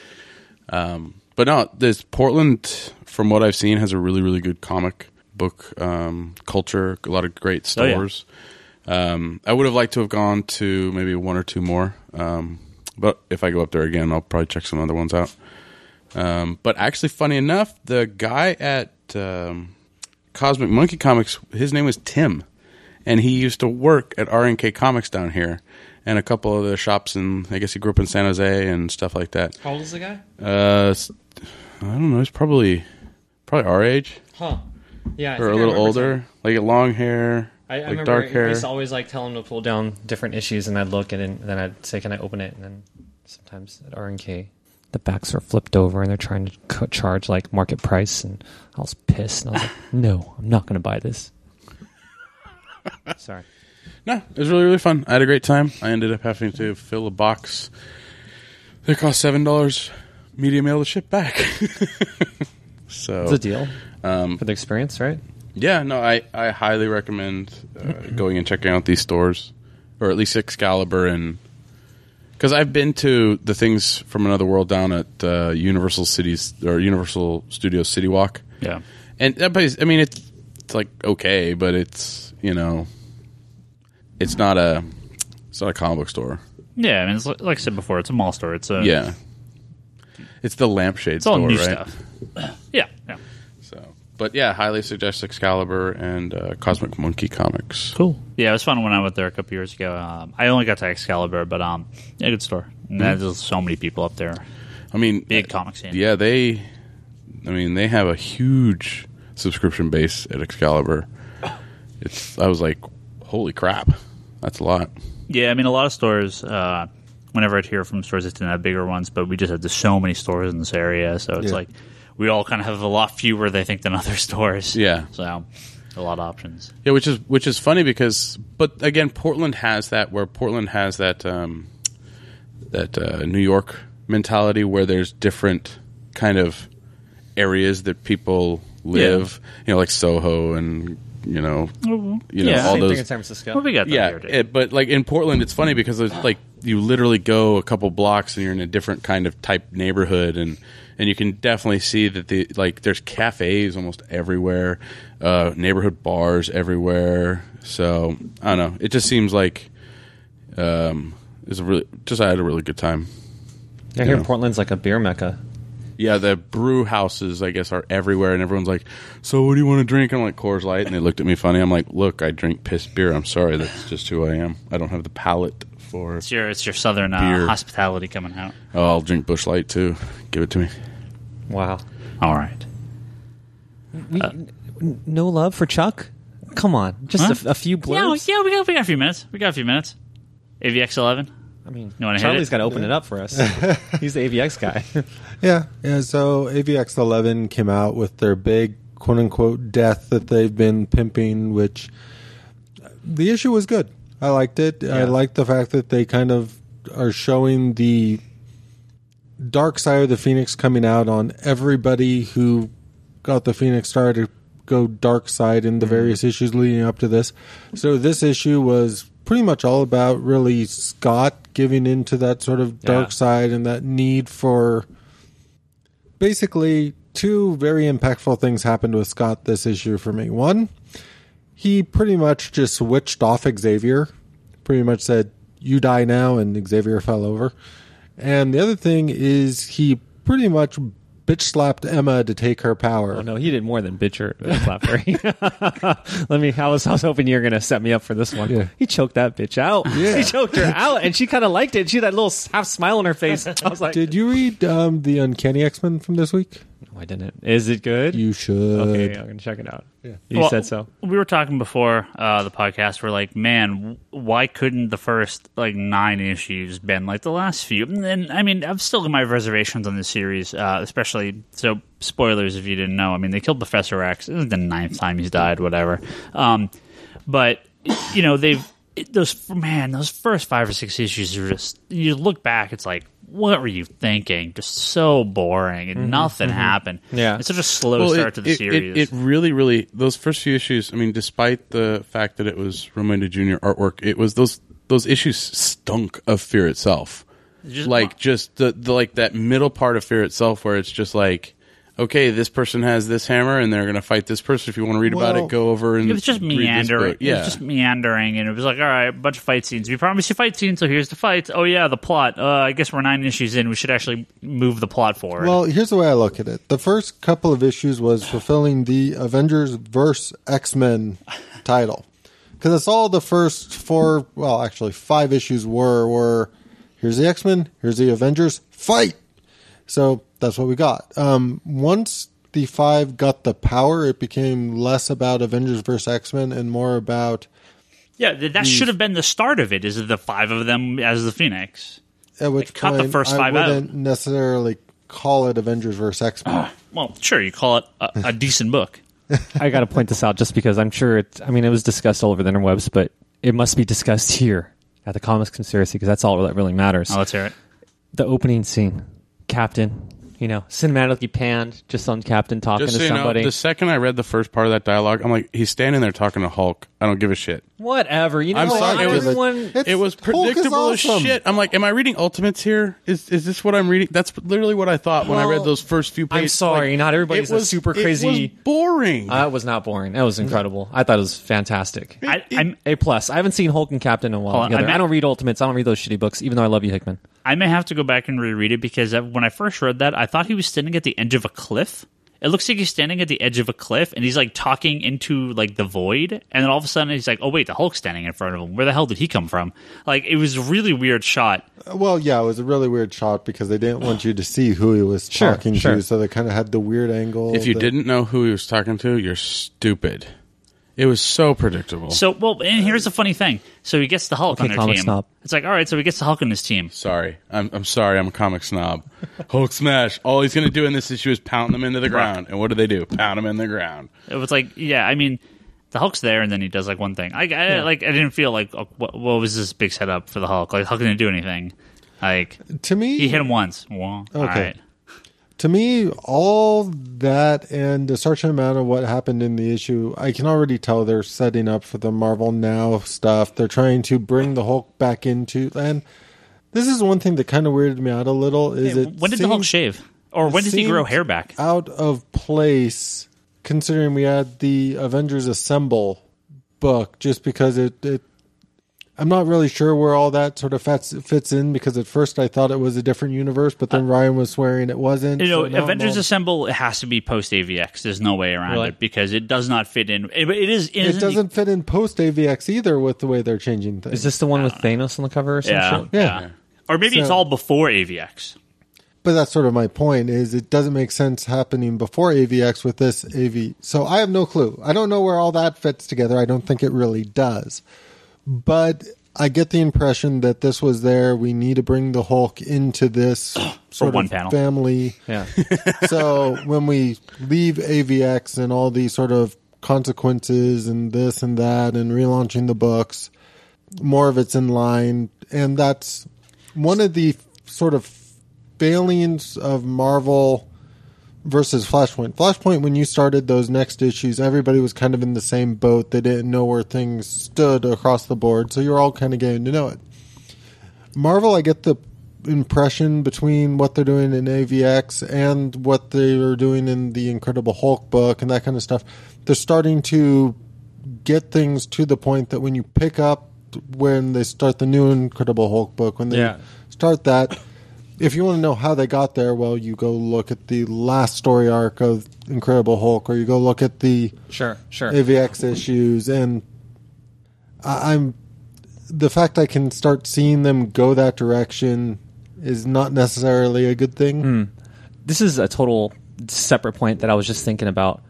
Um, but no, this Portland, from what I've seen, has a really really good comic book um, culture. A lot of great Oh, yeah. stores. Um, I would have liked to have gone to maybe one or two more. Um, but if I go up there again, I'll probably check some other ones out. Um, but actually, funny enough, the guy at um, Cosmic Monkey Comics, his name was Tim, and he used to work at RNK Comics down here, and a couple of the shops. And I guess he grew up in San Jose and stuff like that. How old is the guy? Uh, I don't know. He's probably probably our age Huh. Yeah. I or a think I little remember older, something. like long hair, I, I like remember dark I hair. used to always like tell him to pull pull down different issues and I'd look and then, then I'd say, "Can I open it?" And then sometimes at R and K, the backs are flipped over and they're trying to co- charge like market price, and I was pissed and I was like, "No, I'm not going to buy this." Sorry. No, it was really really fun. I had a great time. I ended up having to fill a box. They cost seven dollars, media mail to ship back. so It's a deal um, for the experience, right? yeah, no, I I highly recommend uh, going and checking out these stores, or at least Excalibur and because I've been to the things from another world down at uh, Universal Cities or Universal Studios City Walk. Yeah. And that place, I mean, it's it's like okay, but it's you know, it's not a it's not a comic book store. Yeah, I mean, it's like, like I said before, it's a mall store. It's a Yeah, it's the lampshade It's all store, new right? stuff. Yeah, yeah. So, but yeah, highly suggest Excalibur and uh, Cosmic Monkey Comics. Cool. Yeah, it was fun when I went there a couple years ago. Um, I only got to Excalibur, but um, yeah, good store. And There's so many people up there. I mean, Big comic scene. yeah, they, I mean, they have a huge subscription base at Excalibur. It's, I was like, holy crap, that's a lot. Yeah, I mean, a lot of stores. Uh, whenever I'd hear from stores that didn't have bigger ones, but we just had so many stores in this area, so it's Yeah. like we all kind of have a lot fewer, they think, than other stores. Yeah. so a lot of options. Yeah, which is which is funny because, but again, Portland has that where Portland has that um, that uh, New York mentality where there's different kind of areas that people live. You know, like Soho and you know, you know Yeah. all Same those. thing in San Francisco. Well, we got yeah, here, it, but like in Portland, it's funny because it's like you literally go a couple blocks and you're in a different kind of type neighborhood, and and you can definitely see that the like there's cafes almost everywhere, uh, neighborhood bars everywhere. So I don't know. It just seems like um, it's a really just I had a really good time. I hear Yeah. Portland's like a beer mecca. Yeah, the brew houses, I guess, are everywhere, and everyone's like, "So, what do you want to drink?" I'm like, "Coors Light," and they looked at me funny. I'm like, "Look, I drink piss beer. I'm sorry, that's just who I am. I don't have the palate for. It's your it's your southern uh, Beer. hospitality coming out. Oh, I'll drink Busch Light too. Give it to me. Wow. All right. We, n- no love for Chuck? Come on, just Huh? a f- a, few Yeah, blurbs. yeah, we got we got a few minutes. We got a few minutes. AVX eleven. I mean, You wanna hit Charlie's it? got to open it up for us. He's the AVX guy. Yeah, yeah. So AVX 11 came out with their big quote unquote death that they've been pimping, which the issue was good. I liked it. I Yeah. liked the fact that they kind of are showing the dark side of the Phoenix coming out on everybody who got the Phoenix Star to go dark side in the mm-hmm. various issues leading up to this. So this issue was pretty much all about really Scott giving into that sort of dark Yeah. side and that need for basically two very impactful things happened with Scott this issue for me. One, he pretty much just switched off Xavier, pretty much said, You die now, and Xavier fell over. And the other thing is he pretty much bitch slapped Emma to take her power. Oh no, he did more than bitch her slap her. Let me. I was, I was hoping you were gonna set me up for this one. Yeah. He choked that bitch out. Yeah. He choked her out, and she kind of liked it. She had that little half smile on her face. I was like, Did you read um, the Uncanny X Men from this week? "No, I didn't. Is it good? You should. okay, I'm gonna check it out. Yeah. You Well, said so. We were talking before uh, the podcast. We're like, man, why couldn't the first like nine issues been like the last few? And I mean, I've still got my reservations on this series, uh, especially so. Spoilers if you didn't know. I mean, they killed Professor X. This is the ninth time he's died. Whatever. Um, but you know, they've it, those man, those first five or six issues are just. You look back, it's like. What were you thinking? Just so boring, and mm-hmm, nothing mm-hmm. happened. Yeah. it's such a slow Well, start it, to the it, series. It, really, really those first few issues. I mean, despite the fact that it was Romita Jr. artwork, it was those those issues stunk of Fear itself. Just- like just the, the like that middle part of Fear itself, where it's just like, okay, this person has this hammer, and they're gonna fight this person. If you want to read about it, go over and It was just read this meandering. book. Yeah, It was just meandering, and it was like, all right, a bunch of fight scenes. We promised you fight scenes, so here's the fights. Oh yeah, the plot. Uh, I guess we're nine issues in. We should actually move the plot forward. Well, here's the way I look at it. The first couple of issues was fulfilling the Avengers verse X Men title. Because that's all the first four, well, actually, five issues were, were here's the X Men, here's the Avengers, fight! So that's what we got. Um, once the five got the power, it became less about Avengers versus X Men and more about yeah, th- that should have been the start of it. Is the five of them as the Phoenix? at which cut the point first I five out. wouldn't necessarily call it Avengers versus X Men. Well, sure, you call it a, a decent book. I got to point this out just because I'm sure it. I mean, it was discussed all over the interwebs, but it must be discussed here at the Comics Conspiracy because that's all that really matters. Oh, let's hear it. the opening scene, Captain. You know, cinematically panned, just on Captain talking just to so you know, somebody. the second I read the first part of that dialogue, I'm like, he's standing there talking to Hulk. I don't give a shit. Whatever. You know, I'm sorry, it was- everyone. It's- it was Hulk is predictable as shit. I'm like, am I reading Ultimates here? Is is this what I'm reading? That's literally what I thought when I read those first few pages. I'm sorry, Like, not everybody's it a was- super it was crazy- boring. That was not boring. That was incredible. I thought it was fantastic. I, I'm, A plus. I haven't seen Hulk and Captain in a while. Together. I meant- I don't read Ultimates. I don't read those shitty books, even though I love you, Hickman. I may have to go back and reread it because uh, when I first read that, I thought he was standing at the edge of a cliff. It looks like he's standing at the edge of a cliff and he's like talking into like the void, and then all of a sudden he's like, "Oh wait, the Hulk's standing in front of him. Where the hell did he come from?" Like it was a really weird shot. Uh, well, yeah, it was a really weird shot because they didn't want you to see who he was Sure, talking sure. to, so they kind of had the weird angle. if you that- didn't know who he was talking to, you're stupid. It was so predictable. So, well, and here's the funny thing. So he gets the Hulk Okay, on their comic team. snob. It's like, all right, so he gets the Hulk on his team. sorry, I'm I'm sorry. I'm a comic snob. Hulk smash. All he's gonna do in this issue is pound them into the ground. And what do they do? Pound them in the ground. It was like, yeah, I mean, the Hulk's there, and then he does like one thing. I, I like, I didn't feel like, oh, what, what was this big setup for the Hulk? Like, Hulk didn't do anything. Like, to me, he hit him once. Well, all Okay. right. To me, all that and a certain amount of what happened in the issue, I can already tell they're setting up for the Marvel Now stuff. They're trying to bring the Hulk back into, and this is one thing that kind of weirded me out a little. Is it when did the Hulk shave? Or when did he grow hair back? Out of place, considering we had the Avengers Assemble book, just because it. it I'm not really sure where all that sort of fits, fits in because at first I thought it was a different universe, but then uh, Ryan was swearing it wasn't. You know, so Avengers all- Assemble it has to be post AVX. There's no way around Really? it because it does not fit in. It, it is. It doesn't fit in post AVX either with the way they're changing things. Is this the one with uh, Thanos on the cover or some Yeah, shit? Yeah. Or maybe it's all before AVX. but that's sort of my point is it doesn't make sense happening before AVX with this AV. So I have no clue. I don't know where all that fits together. I don't think it really does. But I get the impression that this was there. We need to bring the Hulk into this sort one of panel. family. Yeah. so when we leave AVX and all these sort of consequences and this and that and relaunching the books, more of it's in line. And that's one of the sort of failings of Marvel versus Flashpoint. Flashpoint, when you started those next issues, everybody was kind of in the same boat. They didn't know where things stood across the board, so you're all kind of getting to know it. Marvel, I get the impression between what they're doing in AVX and what they are doing in the Incredible Hulk book and that kind of stuff. They're starting to get things to the point that when you pick up when they start the new Incredible Hulk book, when they Yeah. start that, if you want to know how they got there, well, you go look at the last story arc of Incredible Hulk, or you go look at the Sure, sure. AVX issues, and I, I'm the fact I can start seeing them go that direction is not necessarily a good thing. Hmm. this is a total separate point that I was just thinking about.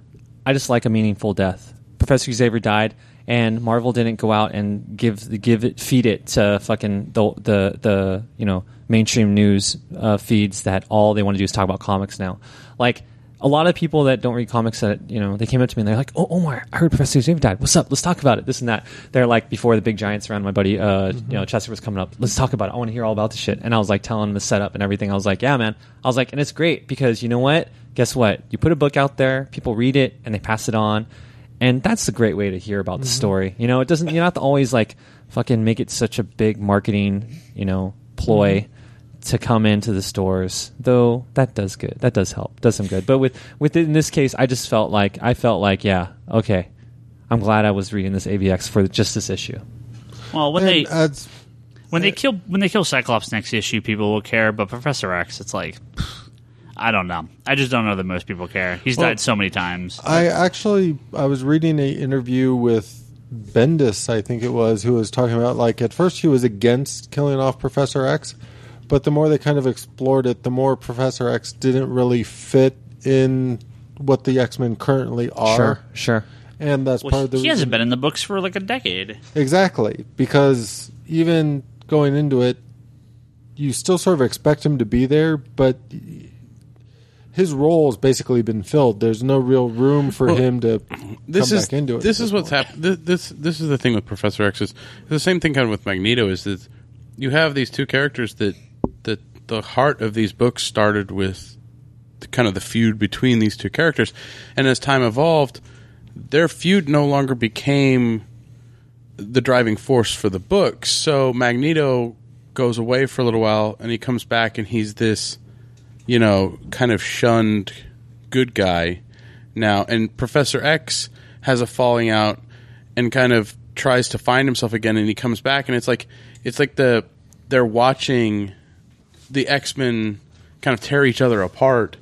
I just like a meaningful death. Professor Xavier died, and Marvel didn't go out and give the give it feed it to fucking the the the you know mainstream news uh, feeds that all they want to do is talk about comics now. Like a lot of people that don't read comics that you know they came up to me and they're like, "Oh, Omar, I heard Professor Xavier died. What's up? Let's talk about it. This and that." They're like before the big giants around my buddy, uh, you know, Chester was coming up. Let's talk about it. I want to hear all about the shit. And I was like telling him the setup and everything. I was like, "Yeah, man." I was like, and it's great because you know what? Guess what? You put a book out there, people read it, and they pass it on. And that's a great way to hear about the mm-hmm. story. You know, it doesn't. You don't have to always like fucking make it such a big marketing, you know, ploy mm-hmm. to come into the stores. Though that does good. That does help. Does some good. But with with in this case, I just felt like I felt like yeah, okay. I'm glad I was reading this AVX for just this issue. Well, when And uh, they adds when they uh, kill when they kill Cyclops next issue, people will care. But Professor X, it's like I don't know. I just don't know that most people care. He's Well, died so many times. I actually I was reading a interview with Bendis, I think it was, who was talking about like at first he was against killing off Professor X, but the more they kind of explored it, the more Professor X didn't really fit in what the X Men currently are. Sure, sure. And that's part of the he hasn't been in the books for like a decade. Exactly, because even going into it, you still sort of expect him to be there, but his role has basically been filled. There's no real room for Well, him to this come is back into it. this is what's happened. This, this this is the thing with Professor X is the same thing kind of with Magneto is that you have these two characters that that the heart of these books started with the, kind of the feud between these two characters, and as time evolved, their feud no longer became the driving force for the books. So Magneto goes away for a little while, and he comes back, and he's this you know, kind of shunned good guy now. And Professor X has a falling out and kind of tries to find himself again and he comes back and it's like it's like the they're watching the X-Men kind of tear each other apart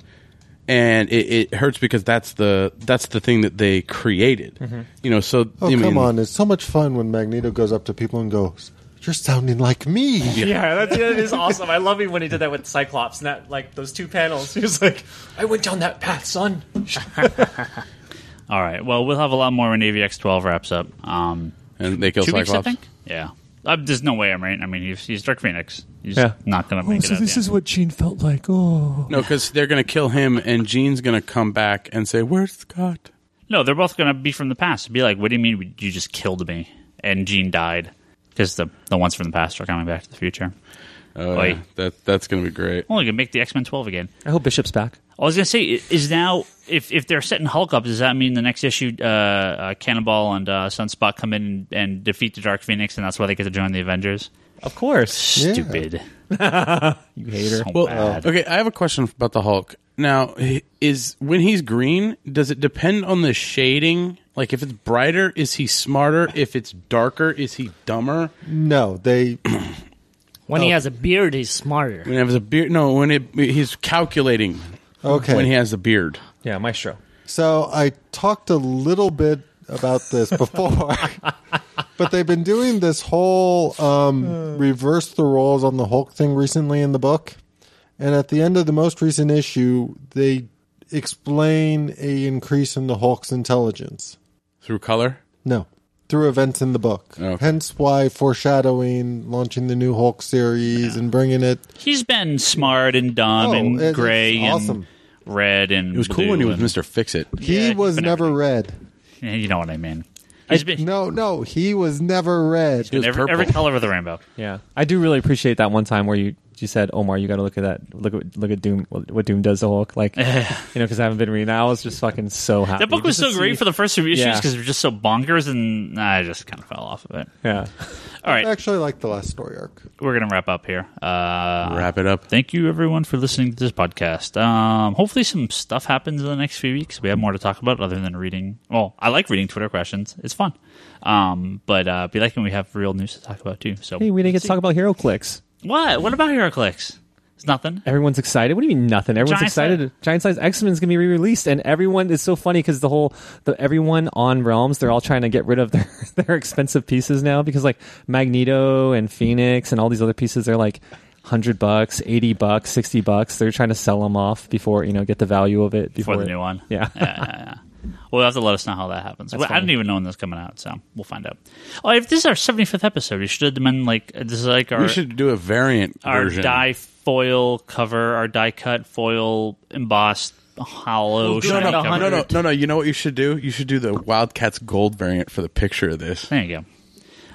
and it, it hurts because that's the that's the thing that they created. Mm-hmm. You know, so Oh I mean, come on! It's so much fun when Magneto goes up to people and goes, "You're sounding like me." Yeah, that's, that is awesome. I love it when he did that with Cyclops and that like those two panels. He was like, "I went down that path, son." All right. Well, we'll have a lot more when AVX 12 wraps up. Um, and they kill two weeks, I Cyclops. think. Yeah. Uh, there's no way I'm right. I mean, he's, he's Dark Phoenix. He's Yeah. not going to make it. at the end. what Jean felt like. Oh, No, because they're going to kill him, and Jean's going to come back and say, "Where's Scott?" No, they're both going to be from the past. Be like, what do you mean you just killed me? And Jean died. Because the, the ones from the past are coming back to the future. Oh, Oi. yeah. that that's going to be great. Well, you can make the X Men 12 again. I hope Bishop's back. I was going to say, i- is now, if, if they're setting Hulk up, does that mean the next issue, uh, uh, Cannonball and uh, Sunspot come in and defeat the Dark Phoenix, and that's why they get to join the Avengers? Of course, Yeah. Stupid. you hater. So Well, bad. okay, I have a question about the Hulk. Now, is when he's green, does it depend on the shading? Like, if it's brighter, is he smarter? If it's darker, is he dumber? No, they When he has a beard, he's smarter. When he has a beard, no, when it he's calculating. Okay. When he has a beard, Yeah, Maestro. So I talked a little bit about this before, but they've been doing this whole um, reverse the roles on the Hulk thing recently in the book, and at the end of the most recent issue, they explain a increase in the Hulk's intelligence. through color. No, through events in the book. Oh, okay. Hence why foreshadowing launching the new Hulk series and bringing it. He's been smart and dumb Oh, and it's gray awesome. and red and It was cool when he was Mister Fix It. He Yeah, was never everything. red. You know what I mean. He's been, No, no, he was never red. was every, every color of the rainbow. Yeah, I do really appreciate that one time where you you said, Omar, you got to look at that. Look at look at Doom. What what Doom does to Hulk. Like, you know, because I haven't been reading. that. I was just fucking so happy. That book was so great see- for the first few issues Yeah. because it was just so bonkers, and I just kind of fell off of it. Yeah. All right, I actually like the last story arc. we're gonna wrap up here. Uh, Wrap it up. Thank you, everyone, for listening to this podcast. Um, hopefully, some stuff happens in the next few weeks. We have more to talk about other than reading. Well, I like reading Twitter questions; it's fun. Um, but uh, be like when we have real news to talk about too. So, Hey, we didn't get to talk about HeroClix. What? What about HeroClix? It's nothing. Everyone's excited. What do you mean nothing? Everyone's Giant excited. Giant Size X Men is going to be re-released, and everyone is so funny because the whole the everyone on Realms they're all trying to get rid of their their expensive pieces now because like Magneto and Phoenix and all these other pieces they're like hundred bucks, eighty bucks, sixty bucks. They're trying to sell them off before you know get the value of it For before the it- new one. Yeah. yeah, yeah, yeah. Well, you'll have to let us know how that happens. Well, I funny. didn't even know when this coming out, so we'll find out. Oh, if this is our 75th episode, we should have done like this is like our We should do a variant our version. die foil cover, our die cut foil embossed hollow. We'll do shiny it at cover. no, no, no, no. You know what you should do? You should do the Wildcats gold variant for the picture of this. There you go.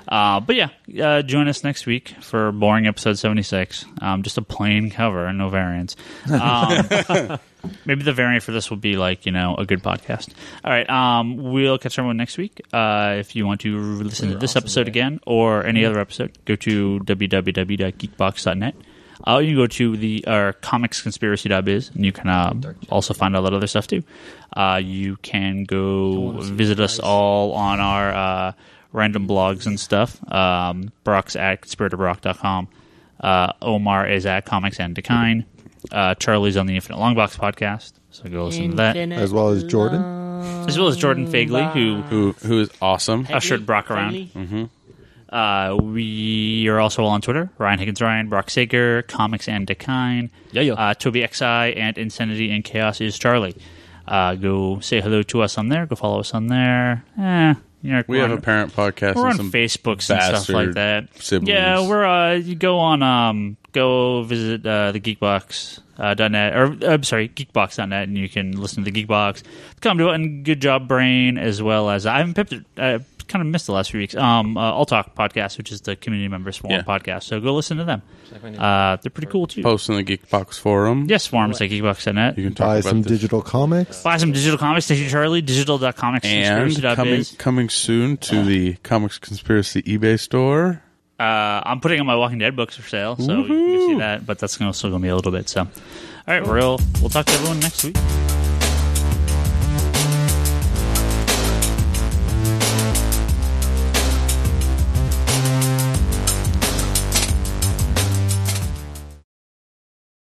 Uh, but yeah, uh, join us next week for boring episode seventy six. Um, just a plain cover and no variants. Um, maybe the variant for this will be like you know a good podcast. All right, um, we'll catch everyone next week. Uh, if you want to listen to this episode again or any other episode, go to www.geekbox.net. Uh, you can go to the uh, comicsconspiracy.biz and you can uh, also find all that other stuff too. Uh, you can go visit us all on our uh, random blogs and stuff. Um, Brock's at conspiratorBrock.com. Uh, Omar is at Comics and Decline. Uh, Charlie's on the Infinite Long Box podcast, so go listen to that. As well as Jordan. As well as Jordan Fagley, who Who who is awesome? ushered Brock around. Uh, we are also all on Twitter. Ryan Higgins Ryan, Brock Sager, Comics and Decline. Yeah, yeah. Uh, Toby XS and Insanity and Chaos is Charlie. Uh, go say hello to us on there. Go follow us on there. Eh, you know, We have on- a parent podcast. We're on some Facebook and stuff like that. siblings. Yeah, we're uh, you go on um, go visit uh, the Geekbox. Uh, dot .net or uh, I'm sorry, geekbox.net, and you can listen to the Geekbox. Come to it, and good job, Brain, as well as I haven't picked it. I kind of missed the last few weeks. Um, uh, All Talk podcast, which is the community members forum Yeah. podcast. So go listen to them. Uh, they're pretty cool too. post in the Geekbox forum. Yes, forums like geekbox.net. you can talk Buy about some this. digital comics. Buy some digital comics. Thank you, Charlie. Digital.comics. and coming coming soon to the Comics Conspiracy eBay store. Uh, I'm putting on my Walking Dead books for sale, so you can go see that. But that's gonna still gonna be a little bit. So, all right, we'll we'll talk to everyone next week.